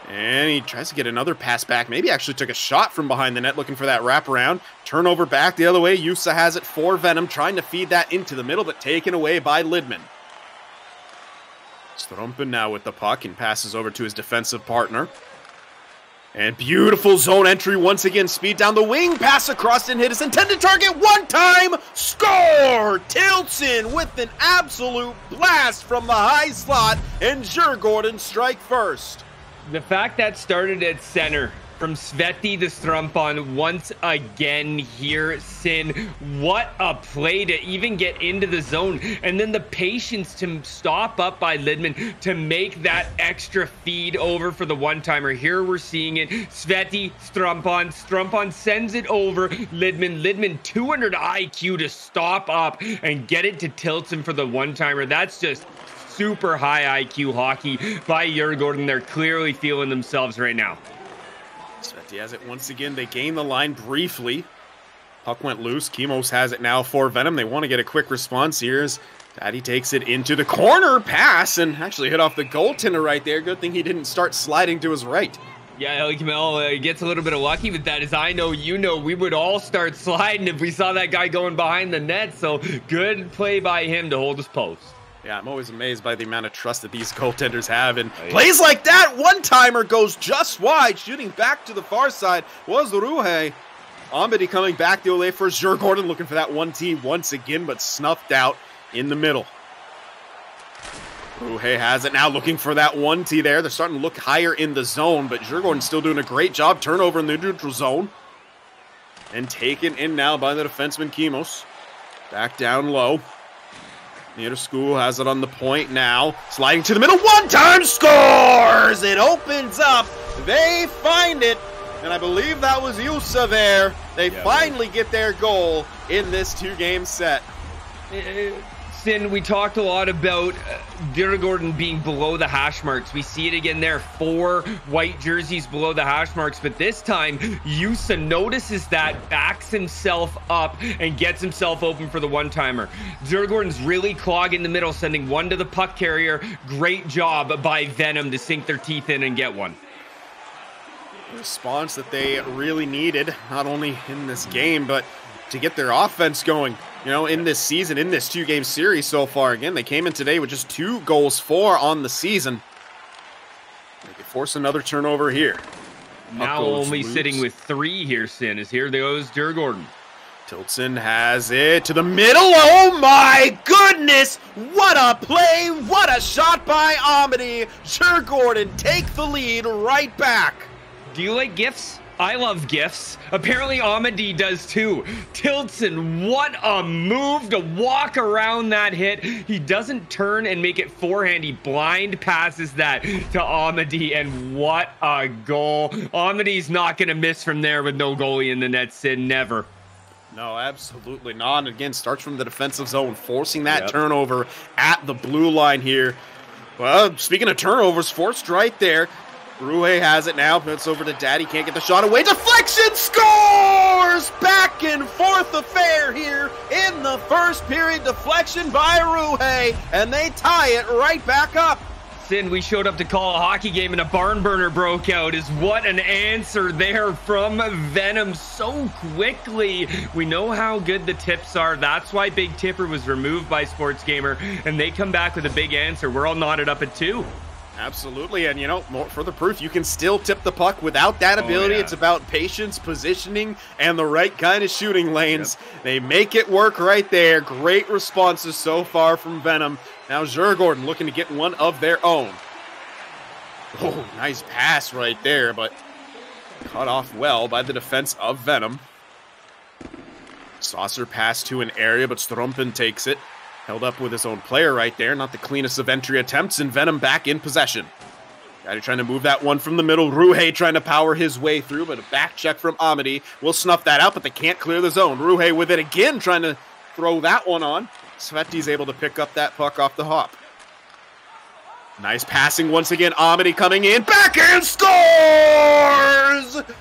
Speaker 1: And he tries to get another pass back. Maybe actually took a shot from behind the net looking for that wraparound. Turnover back the other way. Yusa has it for Venom, trying to feed that into the middle, but taken away by Lidman. Strumpen now with the puck and passes over to his defensive partner. And beautiful zone entry once again. Speed down the wing, pass across and hit his intended target. One time, score! Tiltson with an absolute blast from the high slot, and Djurgården strike first.
Speaker 2: The fact that started at center from Sveti the Strumpen once again here, Sin. What a play to even get into the zone. And then the patience to stop up by Lidman to make that extra feed over for the one-timer. Here we're seeing it. Sveti, Strumpen. Strumpen sends it over. Lidman. Lidman 200 IQ to stop up and get it to Tiltson for the one-timer. That's just super high IQ hockey by Djurgården. They're clearly feeling themselves right now.
Speaker 1: Sveti has it once again. They gain the line briefly. Puck went loose. Kimos has it now for Venom. They want to get a quick response here as Daddy takes it into the corner pass and actually hit off the goaltender right there. Good thing he didn't start sliding to his right.
Speaker 2: Yeah, Eli Kamel uh, gets a little bit of lucky with that. As I know, you know, we would all start sliding if we saw that guy going behind the net. So good play by him to hold his post.
Speaker 1: Yeah, I'm always amazed by the amount of trust that these goaltenders have. And oh, plays like that, one timer goes just wide, shooting back to the far side was Ruhe. Amity coming back the way for Djurgården, looking for that one T once again, but snuffed out in the middle. Ruhe has it now, looking for that one T there. They're starting to look higher in the zone, but Djurgården's still doing a great job. Turnover in the neutral zone. And taken in now by the defenseman Kimos. Back down low. Nersku has it on the point now. Sliding to the middle. One time scores! It opens up. They find it. And I believe that was Yusa there. They yeah, finally get their goal in this two game set.
Speaker 2: Sin, we talked a lot about uh, Djurgården being below the hash marks. We see it again there, four white jerseys below the hash marks. But this time, Yusa notices that, backs himself up, and gets himself open for the one-timer. Djurgården's really clogging the middle, sending one to the puck carrier. Great job by Venom to sink their teeth in and get one
Speaker 1: response that they really needed, not only in this game, but to get their offense going, you know, in this season, in this two game series so far. Again, they came in today with just two goals for on the season. They could force another turnover here.
Speaker 2: Now only loose. sitting with three here, Sin, is here goes Djurgården.
Speaker 1: Tiltson has it to the middle. Oh my goodness! What a play! What a shot by Amity! Djurgården take the lead right back.
Speaker 2: Do you like gifts? I love gifts. Apparently Amadi does too. Tiltson, what a move to walk around that hit. He doesn't turn and make it forehand. He blind passes that to Amadi, and what a goal. Amadi's not going to miss from there with no goalie in the net, Sin. Never.
Speaker 1: No, absolutely not. And again, starts from the defensive zone, forcing that yep. turnover at the blue line here. Well, speaking of turnovers, forced right there. Rue has it now. Puts over to Daddy. Can't get the shot away. Deflection scores! Back and forth affair here in the first period. Deflection by Ruhe, And they tie it right back up.
Speaker 2: Sin, we showed up to call a hockey game and a barn burner broke out. Is what an answer there from Venom so quickly. We know how good the tips are. That's why Big Tipper was removed by Sports Gamer, and they come back with a big answer. We're all knotted up at two.
Speaker 1: Absolutely, and you know, more for the proof, you can still tip the puck without that oh, ability. Oh, yeah. It's about patience, positioning, and the right kind of shooting lanes. Yep. They make it work right there. Great responses so far from Venom. Now Djurgården looking to get one of their own. Oh, nice pass right there, but cut off well by the defense of Venom. Saucer pass to an area, but Strumpen takes it. Held up with his own player right there. Not the cleanest of entry attempts, and Venom back in possession. Daddy trying to move that one from the middle. Ruhe trying to power his way through, but a back check from Amity will snuff that out, but they can't clear the zone. Ruhe with it again, trying to throw that one on. Sveti's able to pick up that puck off the hop. Nice passing once again. Amity coming in. Backhand scores!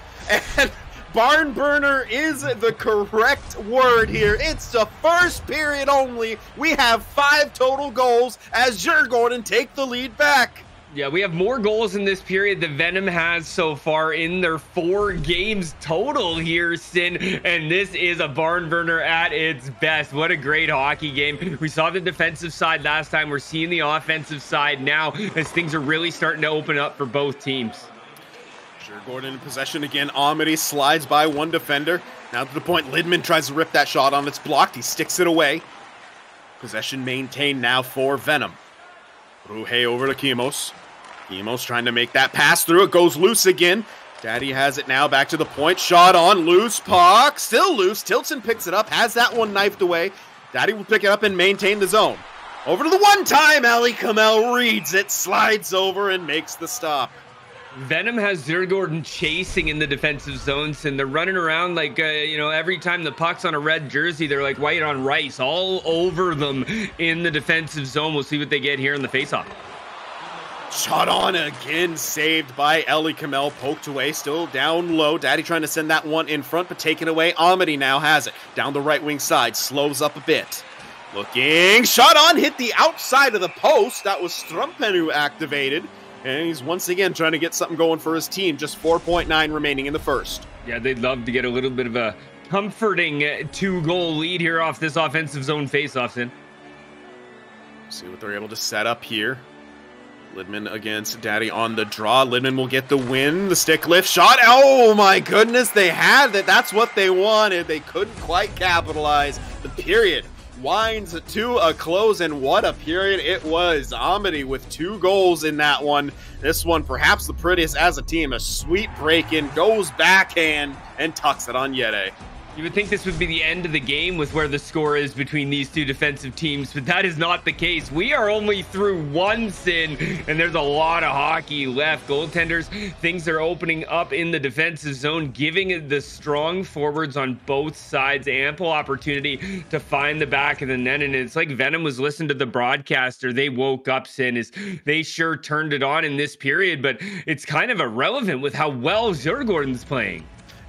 Speaker 1: And barn burner is the correct word here. It's the first period only. We have five total goals as Djurgården take the lead back.
Speaker 2: Yeah, we have more goals in this period than Venom has so far in their four games total here, Sin. And this is a barn burner at its best. What a great hockey game. We saw the defensive side last time. We're seeing the offensive side now as things are really starting to open up for both teams.
Speaker 1: Gordon in possession again. Amity slides by one defender. Now to the point, Lidman tries to rip that shot on. It's blocked. He sticks it away. Possession maintained now for Venom. Ruhe over to Kimos. Kimos trying to make that pass through. It goes loose again. Daddy has it now back to the point. Shot on. Loose puck. Still loose. Tiltson picks it up. Has that one knifed away. Daddy will pick it up and maintain the zone. Over to the one time. Ali Kamel reads it, slides over, and makes the stop.
Speaker 2: Venom has Djurgården chasing in the defensive zones, and they're running around like, uh, you know, every time the puck's on a red jersey, they're like white on rice, all over them in the defensive zone. We'll see what they get here in the faceoff.
Speaker 1: Shot on again, saved by Ellie Kamel, poked away, still down low. Daddy trying to send that one in front, but taken away. Amity now has it. Down the right wing side, slows up a bit. Looking, shot on, hit the outside of the post. That was Strumpen who activated. And he's once again trying to get something going for his team. Just 4.9 remaining in the first.
Speaker 2: Yeah, they'd love to get a little bit of a comforting uh, two goal lead here off this offensive zone faceoff, in.
Speaker 1: See what they're able to set up here. Lidman against Daddy on the draw. Lidman will get the win. The stick lift shot. Oh my goodness, they had it. That's what they wanted. They couldn't quite capitalize. The period winds to a close, and what a period it was. Amity with two goals in that one. This one, perhaps the prettiest as a team. A sweet break in, goes backhand, and tucks it on Yede.
Speaker 2: You would think this would be the end of the game with where the score is between these two defensive teams, but that is not the case. We are only through one sin, and there's a lot of hockey left. Goaltenders, things are opening up in the defensive zone, giving the strong forwards on both sides ample opportunity to find the back of the net. And it's like Venom was listening to the broadcaster. They woke up, Sin, is they sure turned it on in this period, but it's kind of irrelevant with how well Djurgården's playing.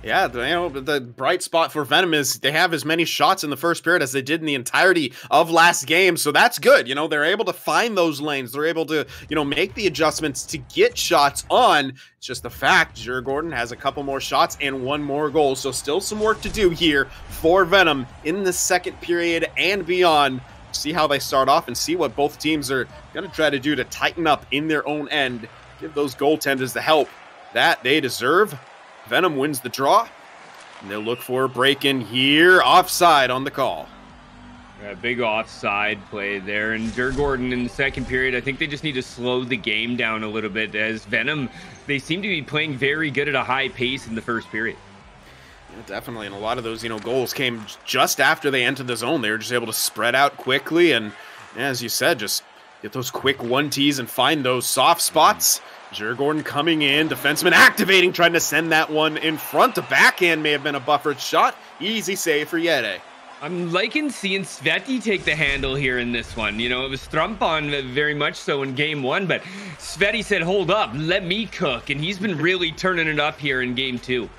Speaker 1: Yeah, you know, the bright spot for Venom is they have as many shots in the first period as they did in the entirety of last game. So that's good. You know, they're able to find those lanes. They're able to, you know, make the adjustments to get shots on. It's just the fact Djurgården has a couple more shots and one more goal. So still some work to do here for Venom in the second period and beyond. See how they start off and see what both teams are going to try to do to tighten up in their own end. Give those goaltenders the help that they deserve. Venom wins the draw. And they'll look for a break in here. Offside on the call.
Speaker 2: A big offside play there. And Djurgården in the second period, I think they just need to slow the game down a little bit as Venom, they seem to be playing very good at a high pace in the first period.
Speaker 1: Yeah, definitely. And a lot of those, you know, goals came just after they entered the zone. They were just able to spread out quickly. And as you said, just get those quick one tees and find those soft spots. Mm-hmm Djurgården coming in, defenseman activating, trying to send that one in front. The backhand may have been a buffered shot. Easy save for Jere.
Speaker 2: I'm liking seeing Sveti take the handle here in this one. You know, it was Strumpen very much so in game one, but Sveti said, hold up, let me cook. And he's been really turning it up here in game two.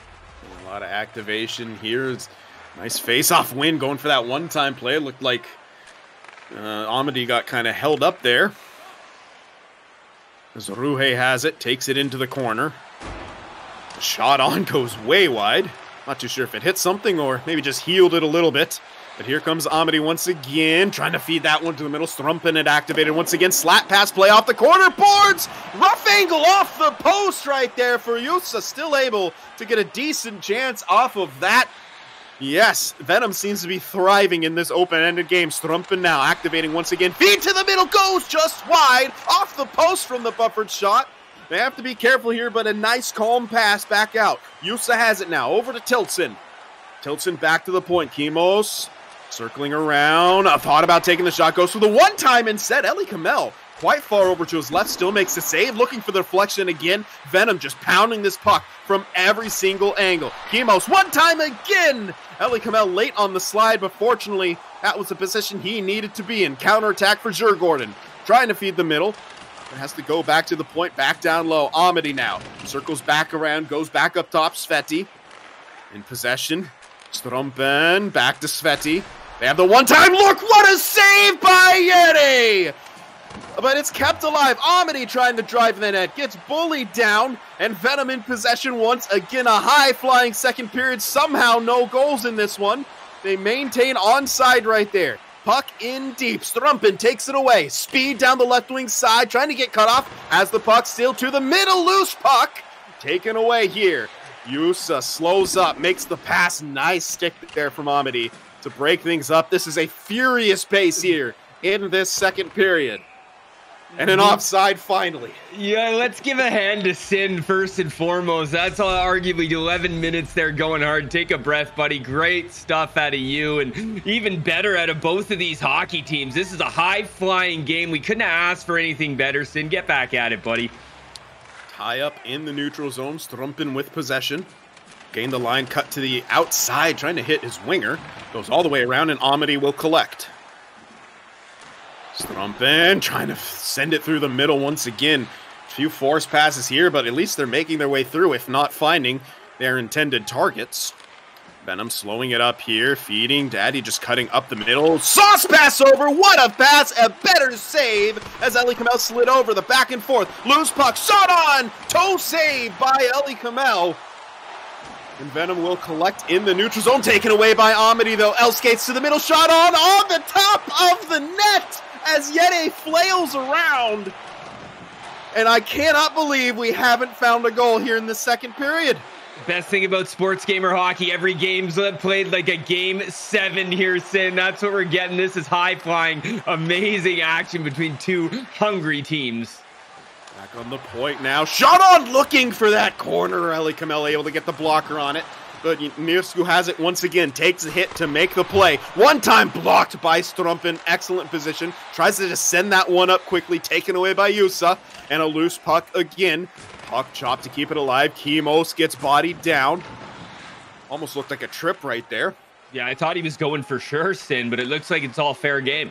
Speaker 1: A lot of activation here. It's nice face-off win going for that one-time play. It looked like uh, Amity got kind of held up there. As Ruhe has it, takes it into the corner. The shot on goes way wide. Not too sure if it hit something or maybe just healed it a little bit. But here comes Amity once again, trying to feed that one to the middle. Strumpen it activated once again. Slap pass play off the corner boards. Rough angle off the post right there for Yusa. Still able to get a decent chance off of that. Yes, Venom seems to be thriving in this open-ended game. Strumpen now activating once again. Feed to the middle, goes just wide, off the post from the buffered shot. They have to be careful here, but a nice calm pass back out. Yusa has it now, over to Tiltson. Tiltson back to the point. Kimos circling around. A thought about taking the shot, goes for the one time instead. Ellie Kamel quite far over to his left, still makes the save, looking for the deflection again. Venom just pounding this puck from every single angle. Kimos, one time again! Ellie Kamel late on the slide, but fortunately, that was the position he needed to be in. Counterattack for Djurgården. Trying to feed the middle. It has to go back to the point, back down low. Amity now. Circles back around, goes back up top. Sveti in possession. Strumpen back to Sveti. They have the one time look. What a save by Jere! But it's kept alive. Amity trying to drive in the net, gets bullied down, and Venom in possession once again. A high flying second period. Somehow no goals in this one. They maintain onside right there. Puck in deep. Strumpen takes it away. Speed down the left wing side, trying to get cut off as the puck still to the middle. Loose puck taken away here. Yusa slows up, makes the pass. Nice stick there from Amity to break things up. This is a furious pace here in this second period and an offside finally.
Speaker 2: Yeah, let's give a hand to Sin first and foremost. That's all, arguably 11 minutes there going hard. Take a breath, buddy. Great stuff out of you, and even better out of both of these hockey teams. This is a high flying game. We couldn't ask for anything better. Sin, get back at it, buddy.
Speaker 1: Tie up in the neutral zone. Strumpen with possession. Gain the line, cut to the outside, trying to hit his winger. Goes all the way around, and Amity will collect. Strumpen trying to send it through the middle once again. A few force passes here, but at least they're making their way through, if not finding their intended targets. Venom slowing it up here, feeding. Daddy just cutting up the middle. Sauce pass over. What a pass. A better save as Ellie Kamel slid over the back and forth. Loose puck. Shot on. Toe save by Ellie Kamel. And Venom will collect in the neutral zone. Taken away by Amity, though. L skates to the middle. Shot on. On the top of the net as Jere flails around. And I cannot believe we haven't found a goal here in the second period.
Speaker 2: Best thing about sports gamer hockey, every game's played like a game seven here, Sin. That's what we're getting. This is high flying, amazing action between two hungry teams.
Speaker 1: Back on the point now. Shot on looking for that corner. Ellie Kamel able to get the blocker on it. But Nersku has it once again, takes a hit to make the play. One time blocked by Strumpen, excellent position. Tries to just send that one up quickly, taken away by Yusa. And a loose puck again. Puck chop to keep it alive. Kimos gets bodied down. Almost looked like a trip right there.
Speaker 2: Yeah, I thought he was going for sure, Sin, but it looks like it's all fair game.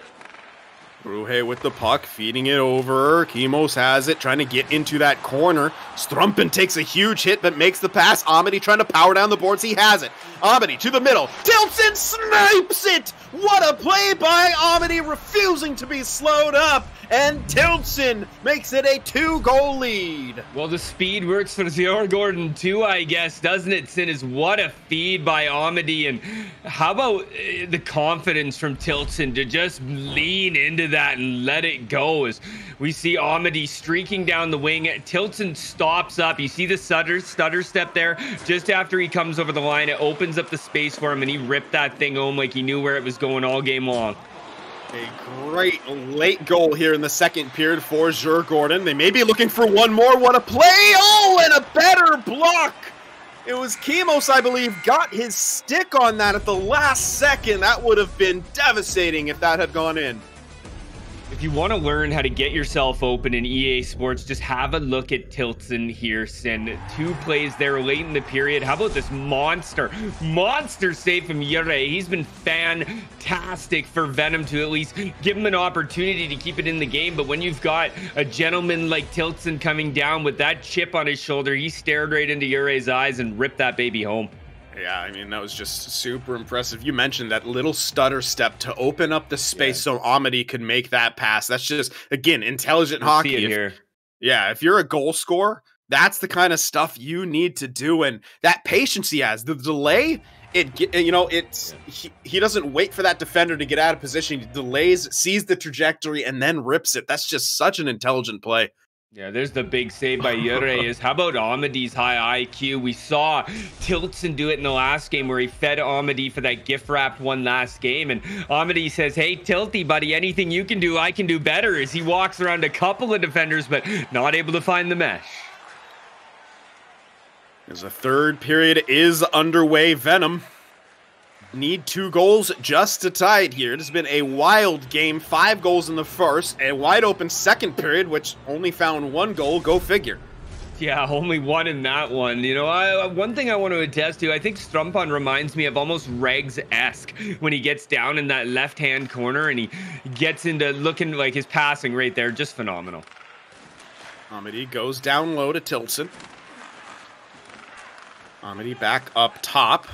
Speaker 1: Ruhe with the puck, feeding it over. Kimos has it, trying to get into that corner. Strumpen takes a huge hit, but makes the pass. Amity trying to power down the boards. He has it. Amity to the middle. Tiltson snipes it! What a play by Amity, refusing to be slowed up and Tiltson makes it a two-goal lead.
Speaker 2: Well, the speed works for Djurgården too, I guess, doesn't it, Sin? Is what a feed by Amadi. and how about uh, the confidence from Tiltson to just lean into that and let it go as we see Amadi streaking down the wing. Tiltson stops up. You see the stutter, stutter step there just after he comes over the line. It opens up the space for him, and he ripped that thing home like he knew where it was going all game long.
Speaker 1: A great late goal here in the second period for Djurgården. They may be looking for one more. What a play! Oh, and a better block! It was Kimos, I believe, got his stick on that at the last second. That would have been devastating if that had gone in.
Speaker 2: If you want to learn how to get yourself open in EA Sports, just have a look at Tiltson here. Send two plays there late in the period. How about this monster, monster save from Yure? He's been fantastic for Venom to at least give him an opportunity to keep it in the game. But when you've got a gentleman like Tiltson coming down with that chip on his shoulder, he stared right into Yure's eyes and ripped that baby home.
Speaker 1: Yeah, I mean, that was just super impressive. You mentioned that little stutter step to open up the space yeah. so Amity could make that pass. That's just, again, intelligent Let's hockey. If, here. Yeah, if you're a goal scorer, that's the kind of stuff you need to do. And that patience he has, the delay, it you know it's yeah. he, he doesn't wait for that defender to get out of position he delays sees the trajectory and then rips it that's just such an intelligent play
Speaker 2: yeah, there's the big save by Yure. is how about Amity's high IQ? We saw Tiltson do it in the last game where he fed Amity for that gift wrap one last game. And Amity says, Hey, Tilty, buddy, anything you can do, I can do better. As he walks around a couple of defenders, but not able to find the mesh.
Speaker 1: As the third period is underway, Venom need two goals just to tie it here. It has been a wild game. Five goals in the first, a wide open second period, which only found one goal. Go figure.
Speaker 2: Yeah, only one in that one. You know, I, uh, one thing I want to attest to, I think Strumpen reminds me of almost Regs-esque when he gets down in that left-hand corner and he gets into looking like his passing right there. Just phenomenal.
Speaker 1: Amity goes down low to Tiltson. Amity back up top.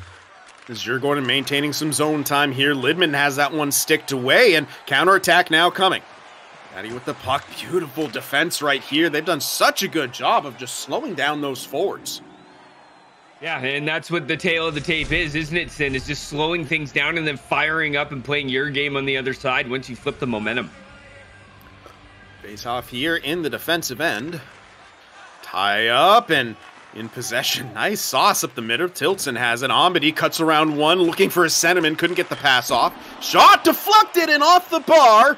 Speaker 1: As Djurgården maintaining some zone time here. Lidman has that one sticked away, and counterattack now coming. Daddy with the puck. Beautiful defense right here. They've done such a good job of just slowing down those forwards.
Speaker 2: Yeah, and that's what the tail of the tape is, isn't it, Sin? Is just slowing things down and then firing up and playing your game on the other side once you flip the momentum.
Speaker 1: Face off here in the defensive end. Tie up and in possession. Nice sauce up the middle. Tiltson has it. Amity cuts around one, looking for a sentiment. Couldn't get the pass off. Shot deflected and off the bar.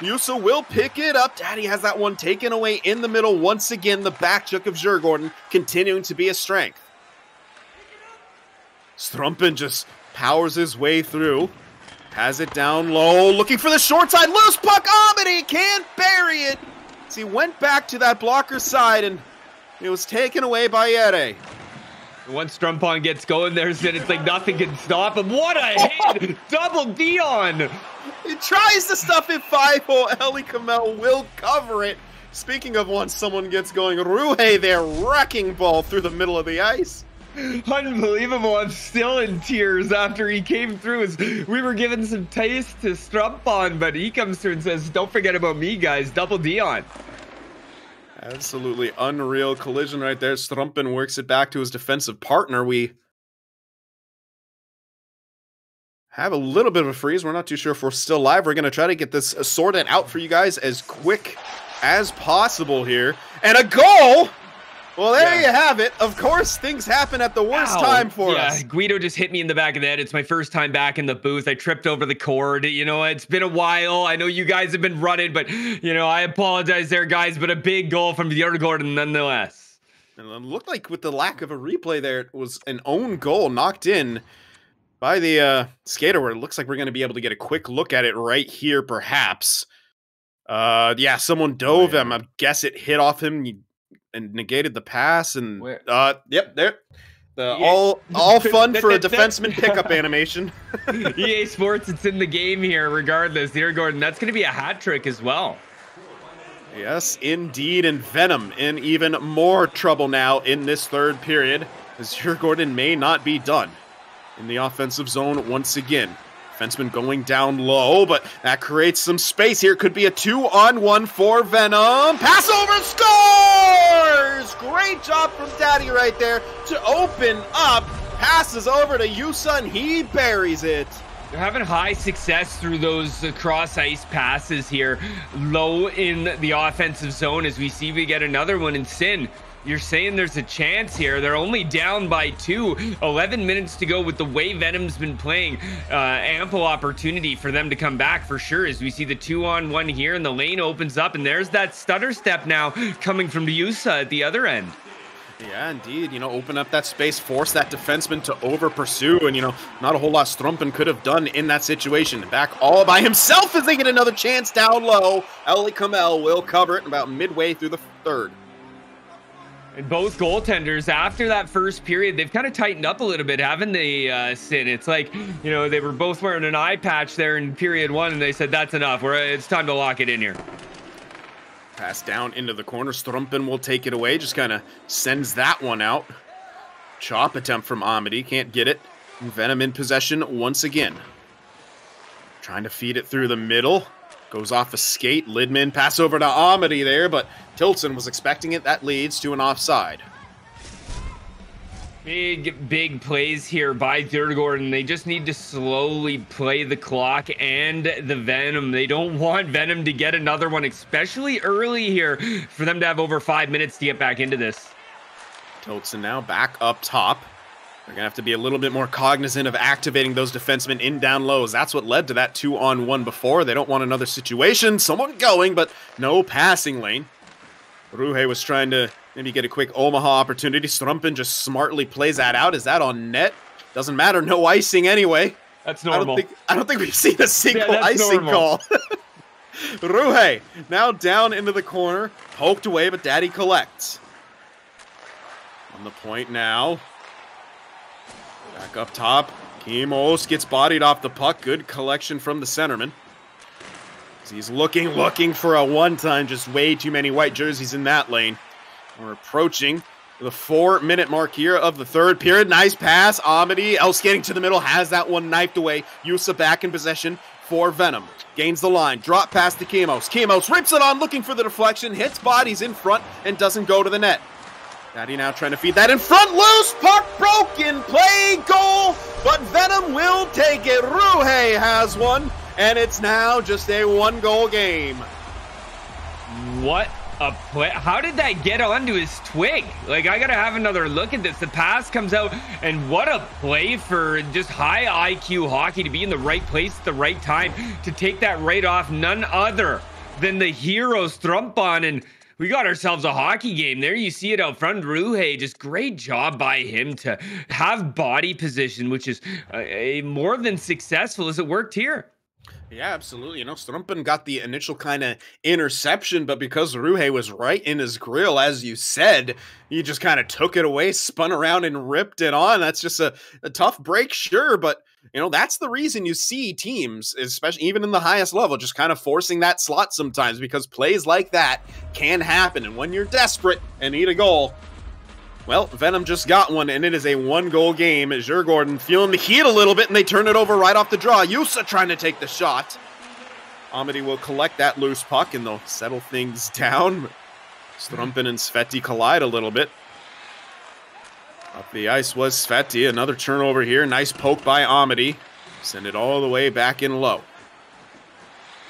Speaker 1: Yusa will pick it up. Daddy has that one taken away in the middle. Once again, the back check of Djurgården continuing to be a strength. Strumpen just powers his way through. Has it down low, looking for the short side. Loose puck. Amity can't bury it. So he went back to that blocker side and it was taken away by Ere.
Speaker 2: Once Strumpen gets going there, then it's like nothing can stop him. What a hit! Double Dion!
Speaker 1: He tries to stuff it 5 0. Ellie Kamel will cover it. Speaking of once someone gets going, Ruhe there wrecking ball through the middle of the ice.
Speaker 2: Unbelievable. I'm still in tears after he came through. We were giving some taste to Strumpen, but he comes through and says, Don't forget about me, guys. Double Dion.
Speaker 1: Absolutely unreal collision right there. Strumpen works it back to his defensive partner. We have a little bit of a freeze. We're not too sure if we're still live. We're going to try to get this sorted out for you guys as quick as possible here. And a goal well, there yeah. you have it. Of course, things happen at the worst Ow. time for yeah, us.
Speaker 2: Guido just hit me in the back of the head. It's my first time back in the booth. I tripped over the cord. You know, it's been a while. I know you guys have been running, but, you know, I apologize there, guys, but a big goal from Djurgården nonetheless.
Speaker 1: And it looked like with the lack of a replay there, it was an own goal knocked in by the uh, skater where it looks like we're going to be able to get a quick look at it right here, perhaps. Uh, yeah, someone dove him. I guess it hit off him and negated the pass. And
Speaker 2: Where-
Speaker 1: uh, yep, there. The
Speaker 2: Yeah.
Speaker 1: all all fun
Speaker 2: That-
Speaker 1: for a
Speaker 2: that- that-
Speaker 1: defenseman pickup animation.
Speaker 2: EA Sports, it's in the game here, regardless. Djurgården, that's going to be a hat trick as well.
Speaker 1: Yes, indeed. And Venom in even more trouble now in this third period, as Djurgården may not be done in the offensive zone once again. Defenseman going down low, but that creates some space here. Could be a two on one for Venom. Pass over, scores! Great job from Daddy right there to open up. Passes over to Yusa, and he buries it.
Speaker 2: They're having high success through those cross ice passes here, low in the offensive zone. As we see, we get another one in Sin. You're saying there's a chance here. They're only down by two. 11 minutes to go with the way Venom's been playing. Uh, ample opportunity for them to come back for sure. As we see the two on one here, and the lane opens up, and there's that stutter step now coming from Yusa at the other end.
Speaker 1: Yeah, indeed. You know, open up that space, force that defenseman to over pursue, and you know, not a whole lot Strumpen could have done in that situation. Back all by himself as they get another chance down low. Ellie Kamel will cover it about midway through the third.
Speaker 2: Both goaltenders, after that first period, they've kind of tightened up a little bit, haven't they, uh, Sid? It's like, you know, they were both wearing an eye patch there in period one, and they said, that's enough. We're, it's time to lock it in here.
Speaker 1: Pass down into the corner. Strumpen will take it away. Just kind of sends that one out. Chop attempt from Amity. Can't get it. Venom in possession once again. Trying to feed it through the middle. Goes off a skate. Lidman pass over to Amity there, but Tiltson was expecting it. That leads to an offside.
Speaker 2: Big, big plays here by Djurgården. They just need to slowly play the clock and the Venom. They don't want Venom to get another one, especially early here, for them to have over five minutes to get back into this.
Speaker 1: Tiltson now back up top. They're going to have to be a little bit more cognizant of activating those defensemen in down lows. That's what led to that two on one before. They don't want another situation. Someone going, but no passing lane. Ruhe was trying to maybe get a quick Omaha opportunity. Strumpen just smartly plays that out. Is that on net? Doesn't matter. No icing anyway.
Speaker 2: That's
Speaker 1: I don't
Speaker 2: normal.
Speaker 1: think I don't think we've seen a single
Speaker 2: that's
Speaker 1: icing
Speaker 2: normal.
Speaker 1: call. Ruhe now down into the corner, poked away, but Daddy collects. On the point now. Back up top. Kimos gets bodied off the puck. Good collection from the centerman. He's looking, looking for a one-time. Just way too many white jerseys in that lane. We're approaching the four-minute mark here of the third period. Nice pass. Amity, else getting to the middle, has that one knifed away. Yusa back in possession for Venom. Gains the line. Drop pass to Kimos. Kimos rips it on, looking for the deflection. Hits bodies in front and doesn't go to the net. Daddy now trying to feed that in front. Loose puck broken. Play goal, but Venom will take it. Ruhe has one, and it's now just a one-goal game.
Speaker 2: What a play. How did that get onto his twig? Like, I gotta have another look at this. The pass comes out, and what a play for just high IQ hockey to be in the right place at the right time to take that right off. None other than the hero Strumpen. And we got ourselves a hockey game there. You see it out front. Ruhe, just great job by him to have body position, which is uh, a more than successful as it worked here.
Speaker 1: Yeah, absolutely. You know, Strumpen got the initial kind of interception, but because Ruhe was right in his grill, as you said, he just kind of took it away, spun around, and ripped it on. That's just a, a tough break, sure, but you know that's the reason you see teams, especially even in the highest level, just kind of forcing that slot sometimes because plays like that can happen, and when you're desperate and need a goal. Well, Venom just got one, and it is a one-goal game. As Djurgården feeling the heat a little bit, and they turn it over right off the draw. Yusa trying to take the shot. Amity will collect that loose puck, and they'll settle things down. Strumpen and Sveti collide a little bit. Up the ice was Sveti. Another turnover here. Nice poke by Amity. Send it all the way back in low.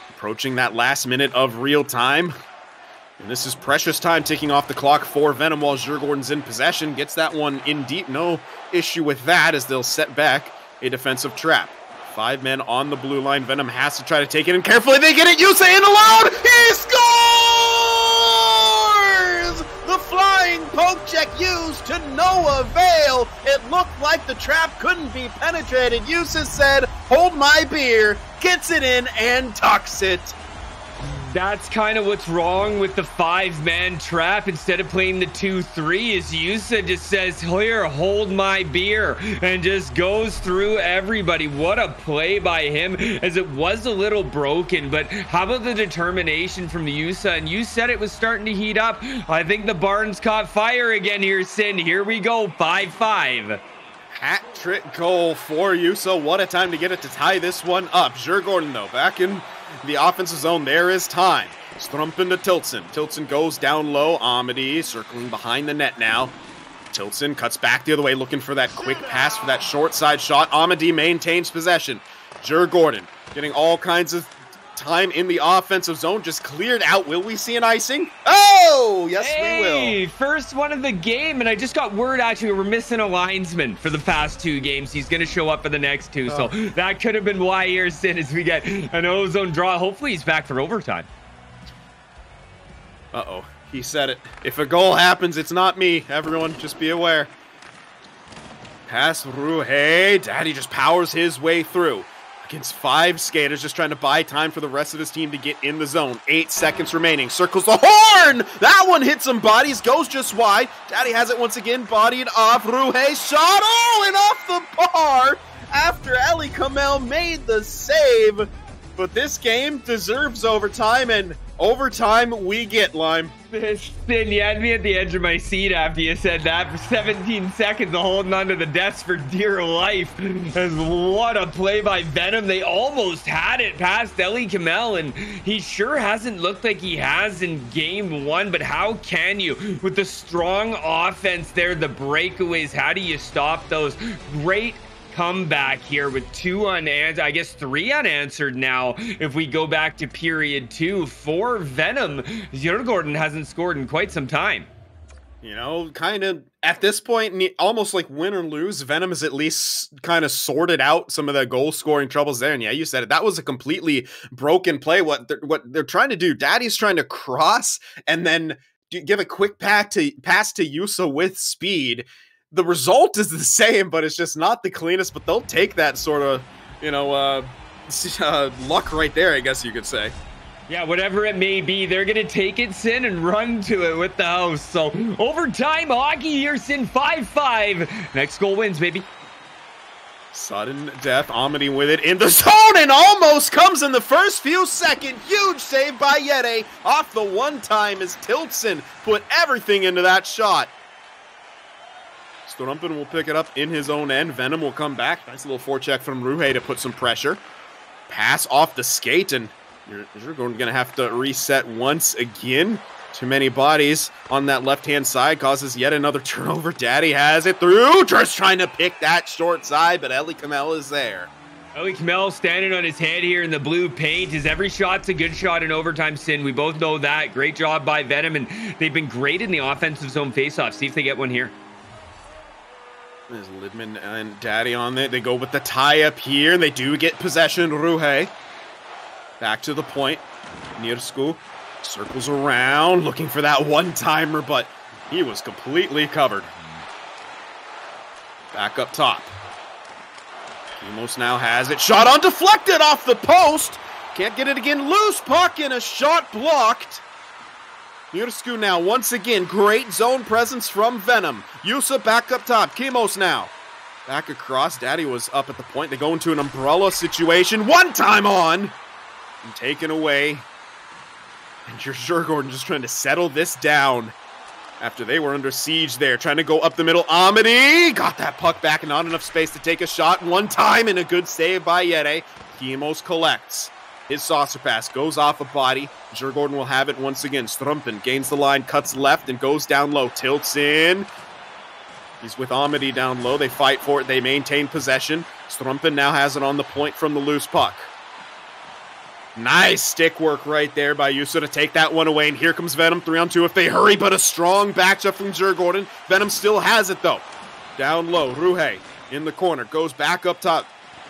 Speaker 1: Approaching that last minute of real time. And this is precious time ticking off the clock for Venom while Djurgården's in possession. Gets that one in deep. No issue with that as they'll set back a defensive trap. Five men on the blue line. Venom has to try to take it and carefully. They get it. Yusa in alone. He scores! Flying poke check. Used to no avail. It looked like the trap couldn't be penetrated. Yusa said, hold my beer, gets it in, and tucks it
Speaker 2: that's kind of what's wrong with the five man trap. Instead of playing the two three is Yusa just says here hold my beer and just goes through everybody. What a play by him as it was a little broken. But how about the determination from Yusa? And you said it was starting to heat up. I think the Barnes caught fire again here Sin. Here we go 5-5
Speaker 1: hat trick goal for Yusa. What a time to get it to tie this one up. Djurgården though back in the offensive zone. There is time. Strumpen to Tiltson. Tiltson goes down low. Amity circling behind the net now. Tiltson cuts back the other way, looking for that quick pass for that short side shot. Amadi maintains possession. Djurgården getting all kinds of time in the offensive zone just cleared out. Will we see an icing? Oh, yes,
Speaker 2: hey,
Speaker 1: we will.
Speaker 2: First one of the game, and I just got word actually we're missing a linesman for the past two games. He's going to show up for the next two, oh. so that could have been why here sin as we get an ozone draw. Hopefully, he's back for overtime.
Speaker 1: Uh oh, he said it. If a goal happens, it's not me. Everyone, just be aware. Pass through. Hey, Daddy just powers his way through against five skaters, just trying to buy time for the rest of his team to get in the zone. Eight seconds remaining. Circles the horn! That one hits some bodies, goes just wide. Daddy has it once again, bodied off. Ruhe shot, oh, and off the bar after Eli Kamel made the save. But this game deserves overtime, and Overtime, we get Lime.
Speaker 2: Sin, you had me at the edge of my seat after you said that for 17 seconds, holding onto the desk for dear life. What a play by Venom. They almost had it past Eli Kamel, and he sure hasn't looked like he has in game one. But how can you? With the strong offense there, the breakaways, how do you stop those? Great comeback here with two unanswered, I guess three unanswered now. If we go back to period two for Venom, Djurgården hasn't scored in quite some time.
Speaker 1: You know, kind of at this point, almost like win or lose, Venom has at least kind of sorted out some of the goal scoring troubles there. And yeah, you said it. That was a completely broken play. What they're, what they're trying to do, Daddy's trying to cross and then give a quick pass to pass to Yusa with speed the result is the same, but it's just not the cleanest. But they'll take that sort of, you know, uh, uh, luck right there, I guess you could say.
Speaker 2: Yeah, whatever it may be, they're going to take it, Sin, and run to it with the house. So, overtime, hockey here, Sin 5 5. Next goal wins, baby.
Speaker 1: Sudden death, Amity with it in the zone and almost comes in the first few seconds. Huge save by Yete off the one time as Tiltson put everything into that shot. Strumpen will pick it up in his own end. Venom will come back. Nice little forecheck from Ruhe to put some pressure. Pass off the skate, and you're, you're going to have to reset once again. Too many bodies on that left-hand side causes yet another turnover. Daddy has it through. Just trying to pick that short side, but Ellie Kamel is there.
Speaker 2: Ellie Kamel standing on his head here in the blue paint. His every shot's a good shot in overtime, Sin. We both know that. Great job by Venom, and they've been great in the offensive zone faceoff. See if they get one here.
Speaker 1: There's Lidman and Daddy on it. They go with the tie up here, and they do get possession. Ruhe. Back to the point. Nersku circles around, looking for that one timer, but he was completely covered. Back up top. Kimos now has it. Shot on deflected off the post. Can't get it again. Loose puck and a shot blocked. Nersku now, once again, great zone presence from Venom. Yusa back up top. Kimos now. Back across. Daddy was up at the point. They go into an umbrella situation. One time on. And taken away. And you're sure Gordon just trying to settle this down after they were under siege there. Trying to go up the middle. Amity got that puck back. And not enough space to take a shot. One time and a good save by Yete. Kimos collects. His saucer pass goes off a body. Djurgården will have it once again. Strumpen gains the line, cuts left, and goes down low. Tiltson. He's with Amity down low. They fight for it. They maintain possession. Strumpen now has it on the point from the loose puck. Nice stick work right there by Yusa to take that one away. And here comes Venom, three on two if they hurry, but a strong backshot from Djurgården. Venom still has it though. Down low, Ruhe in the corner, goes back up top.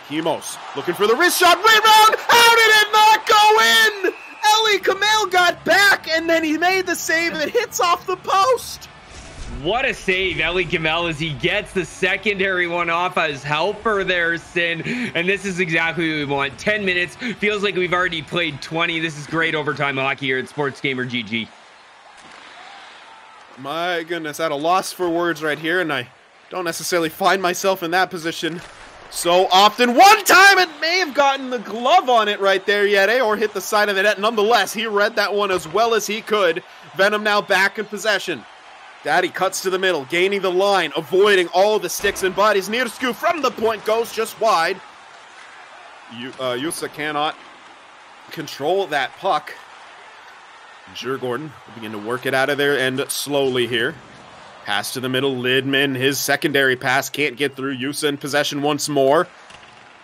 Speaker 1: Kimos looking for the wrist shot. Rebound! How did it not go in? Eli Kamel got back and then he made the save and it hits off the post.
Speaker 2: What a save, Ellie Kamel, as he gets the secondary one off as helper there, Sin. And this is exactly what we want. 10 minutes. Feels like we've already played 20. This is great overtime hockey here at Sports Gamer GG.
Speaker 1: My goodness, at a loss for words right here, and I don't necessarily find myself in that position so often. One time it may have gotten the glove on it right there yet, eh? Or hit the side of the net. Nonetheless, he read that one as well as he could. Venom now back in possession. Daddy cuts to the middle, gaining the line, avoiding all the sticks and bodies. Nersku from the point goes just wide. You, uh, Yusa cannot control that puck. Djurgården will begin to work it out of there and slowly here. Pass to the middle, Lidman, his secondary pass can't get through. Yusa in possession once more.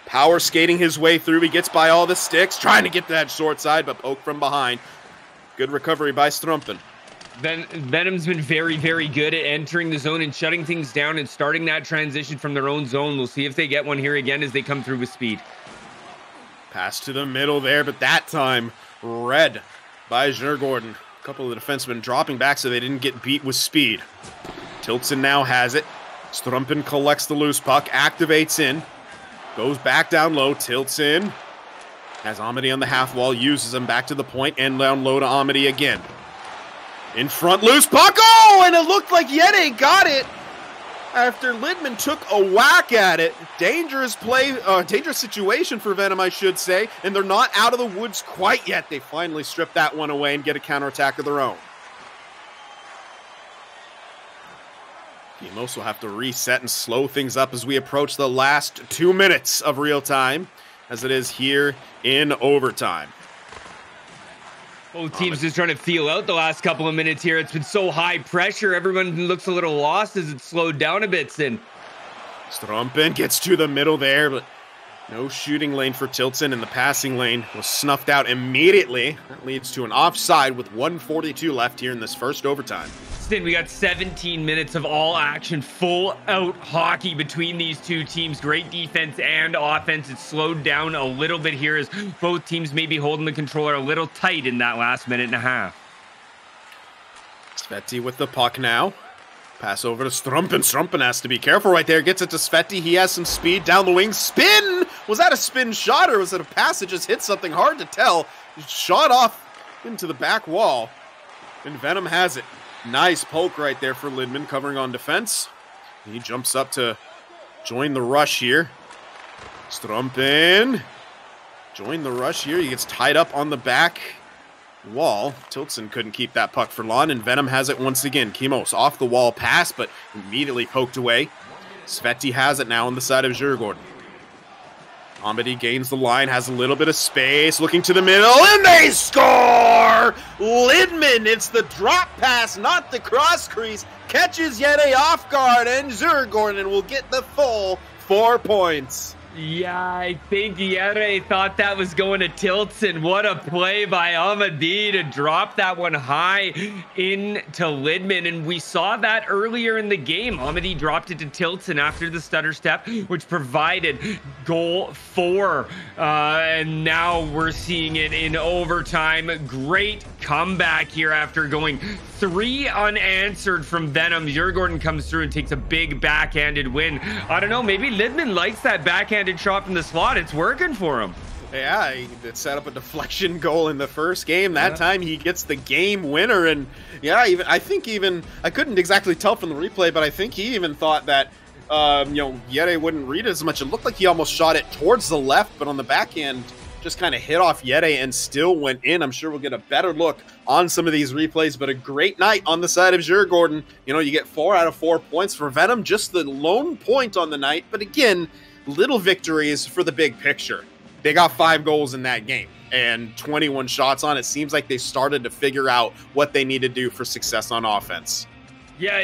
Speaker 1: Power skating his way through. He gets by all the sticks, trying to get to that short side, but poke from behind. Good recovery by Strumpen.
Speaker 2: Ven- Venom's been very, very good at entering the zone and shutting things down and starting that transition from their own zone. We'll see if they get one here again as they come through with speed.
Speaker 1: Pass to the middle there, but that time red by Djurgården. A couple of the defensemen dropping back so they didn't get beat with speed. Tiltson now has it. Strumpen collects the loose puck, activates in, goes back down low, Tiltson, has Amity on the half wall, uses him back to the point, and down low to Amity again. In front, loose puck. Oh, and it looked like Yede got it after Lidman took a whack at it. Dangerous play, uh, dangerous situation for Venom, I should say. And they're not out of the woods quite yet. They finally strip that one away and get a counterattack of their own. Demos will have to reset and slow things up as we approach the last two minutes of real time, as it is here in overtime.
Speaker 2: Both teams just trying to feel out the last couple of minutes here. It's been so high pressure. Everyone looks a little lost as it slowed down a bit, Sin.
Speaker 1: Strumpen gets to the middle there, but no shooting lane for Tiltson, and the passing lane was snuffed out immediately. That leads to an offside with 142 left here in this first overtime.
Speaker 2: Sin, we got 17 minutes of all action, full out hockey between these two teams. Great defense and offense. It's slowed down a little bit here as both teams may be holding the controller a little tight in that last minute and a half.
Speaker 1: Sveti with the puck now. Pass over to Strumpen. Strumpen has to be careful right there. Gets it to Sveti. He has some speed down the wing. Spin! Was that a spin shot or was it a pass that just hit something? Hard to tell. Shot off into the back wall. And Venom has it. Nice poke right there for Lidman, covering on defense. He jumps up to join the rush here. Strumpen. Join the rush here. He gets tied up on the back wall. Tiltson couldn't keep that puck for long, and Venom has it once again. Kimos off the wall pass, but immediately poked away. Sveti has it now on the side of Djurgården. Amity gains the line, has a little bit of space, looking to the middle, and they score! Lidman, it's the drop pass, not the cross crease, catches Yede off guard, and Djurgården will get the full four points.
Speaker 2: Yeah, I think Yere thought that was going to Tiltson. What a play by Amadi to drop that one high into Lidman. And we saw that earlier in the game. Amadi dropped it to Tiltson after the stutter step, which provided goal four. Uh, and now we're seeing it in overtime. Great comeback here after going three unanswered from Venom. Djurgården comes through and takes a big backhanded win. I don't know, maybe Lidman likes that backhanded shot from the slot. It's working for him.
Speaker 1: Yeah, he set up a deflection goal in the first game. That yeah. time he gets the game winner, and yeah, even I think even I couldn't exactly tell from the replay, but I think he even thought that um, you know Yere wouldn't read it as much. It looked like he almost shot it towards the left, but on the backhand just kind of hit off Yede and still went in. I'm sure we'll get a better look on some of these replays, but a great night on the side of Djurgården. You know, you get four out of four points for Venom, just the lone point on the night. But again, little victories for the big picture. They got five goals in that game and 21 shots on. It seems like they started to figure out what they need to do for success on offense.
Speaker 2: Yeah,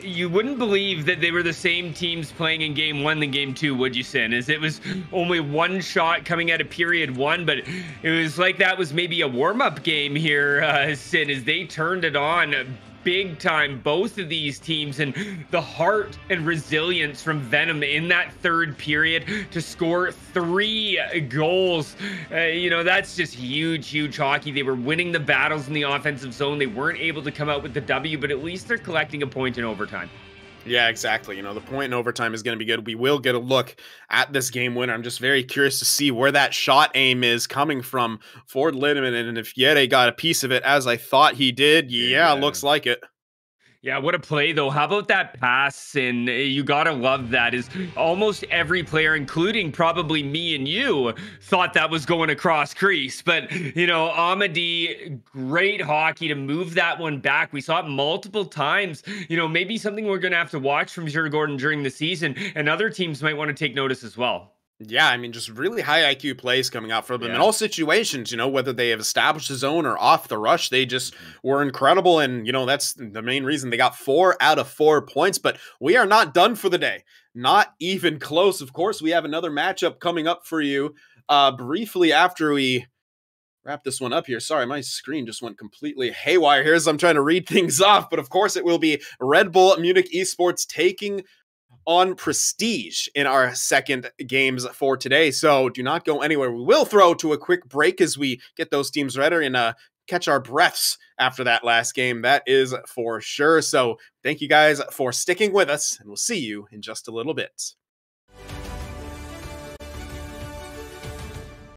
Speaker 2: you wouldn't believe that they were the same teams playing in game one than game two, would you, Sin? As it was only one shot coming out of period one, but it was like that was maybe a warm up game here, uh, Sin, as they turned it on big time, both of these teams, and the heart and resilience from Venom in that third period to score three goals. Uh, you know, that's just huge, huge hockey. They were winning the battles in the offensive zone. They weren't able to come out with the W, but at least they're collecting a point in overtime.
Speaker 1: Yeah, exactly. You know, the point in overtime is going to be good. We will get a look at this game winner. I'm just very curious to see where that shot aim is coming from for Lidman. And if Yere got a piece of it as I thought he did, yeah, yeah. looks like it.
Speaker 2: Yeah, what a play though. How about that pass? And you gotta love that. Is almost every player, including probably me and you, thought that was going across crease. But you know, Amadi, great hockey to move that one back. We saw it multiple times. You know, maybe something we're gonna have to watch from Djurgården during the season, and other teams might want to take notice as well.
Speaker 1: Yeah, I mean, just really high IQ plays coming out from them yeah. in all situations, you know, whether they have established the zone or off the rush, they just mm-hmm. were incredible. And, you know, that's the main reason they got four out of four points. But we are not done for the day. Not even close. Of course, we have another matchup coming up for you uh, briefly after we wrap this one up here. Sorry, my screen just went completely haywire here as I'm trying to read things off. But of course, it will be Red Bull Munich Esports taking on prestige in our second games for today. So do not go anywhere. We will throw to a quick break as we get those teams ready and uh, catch our breaths after that last game. That is for sure. So thank you guys for sticking with us, and we'll see you in just a little bit.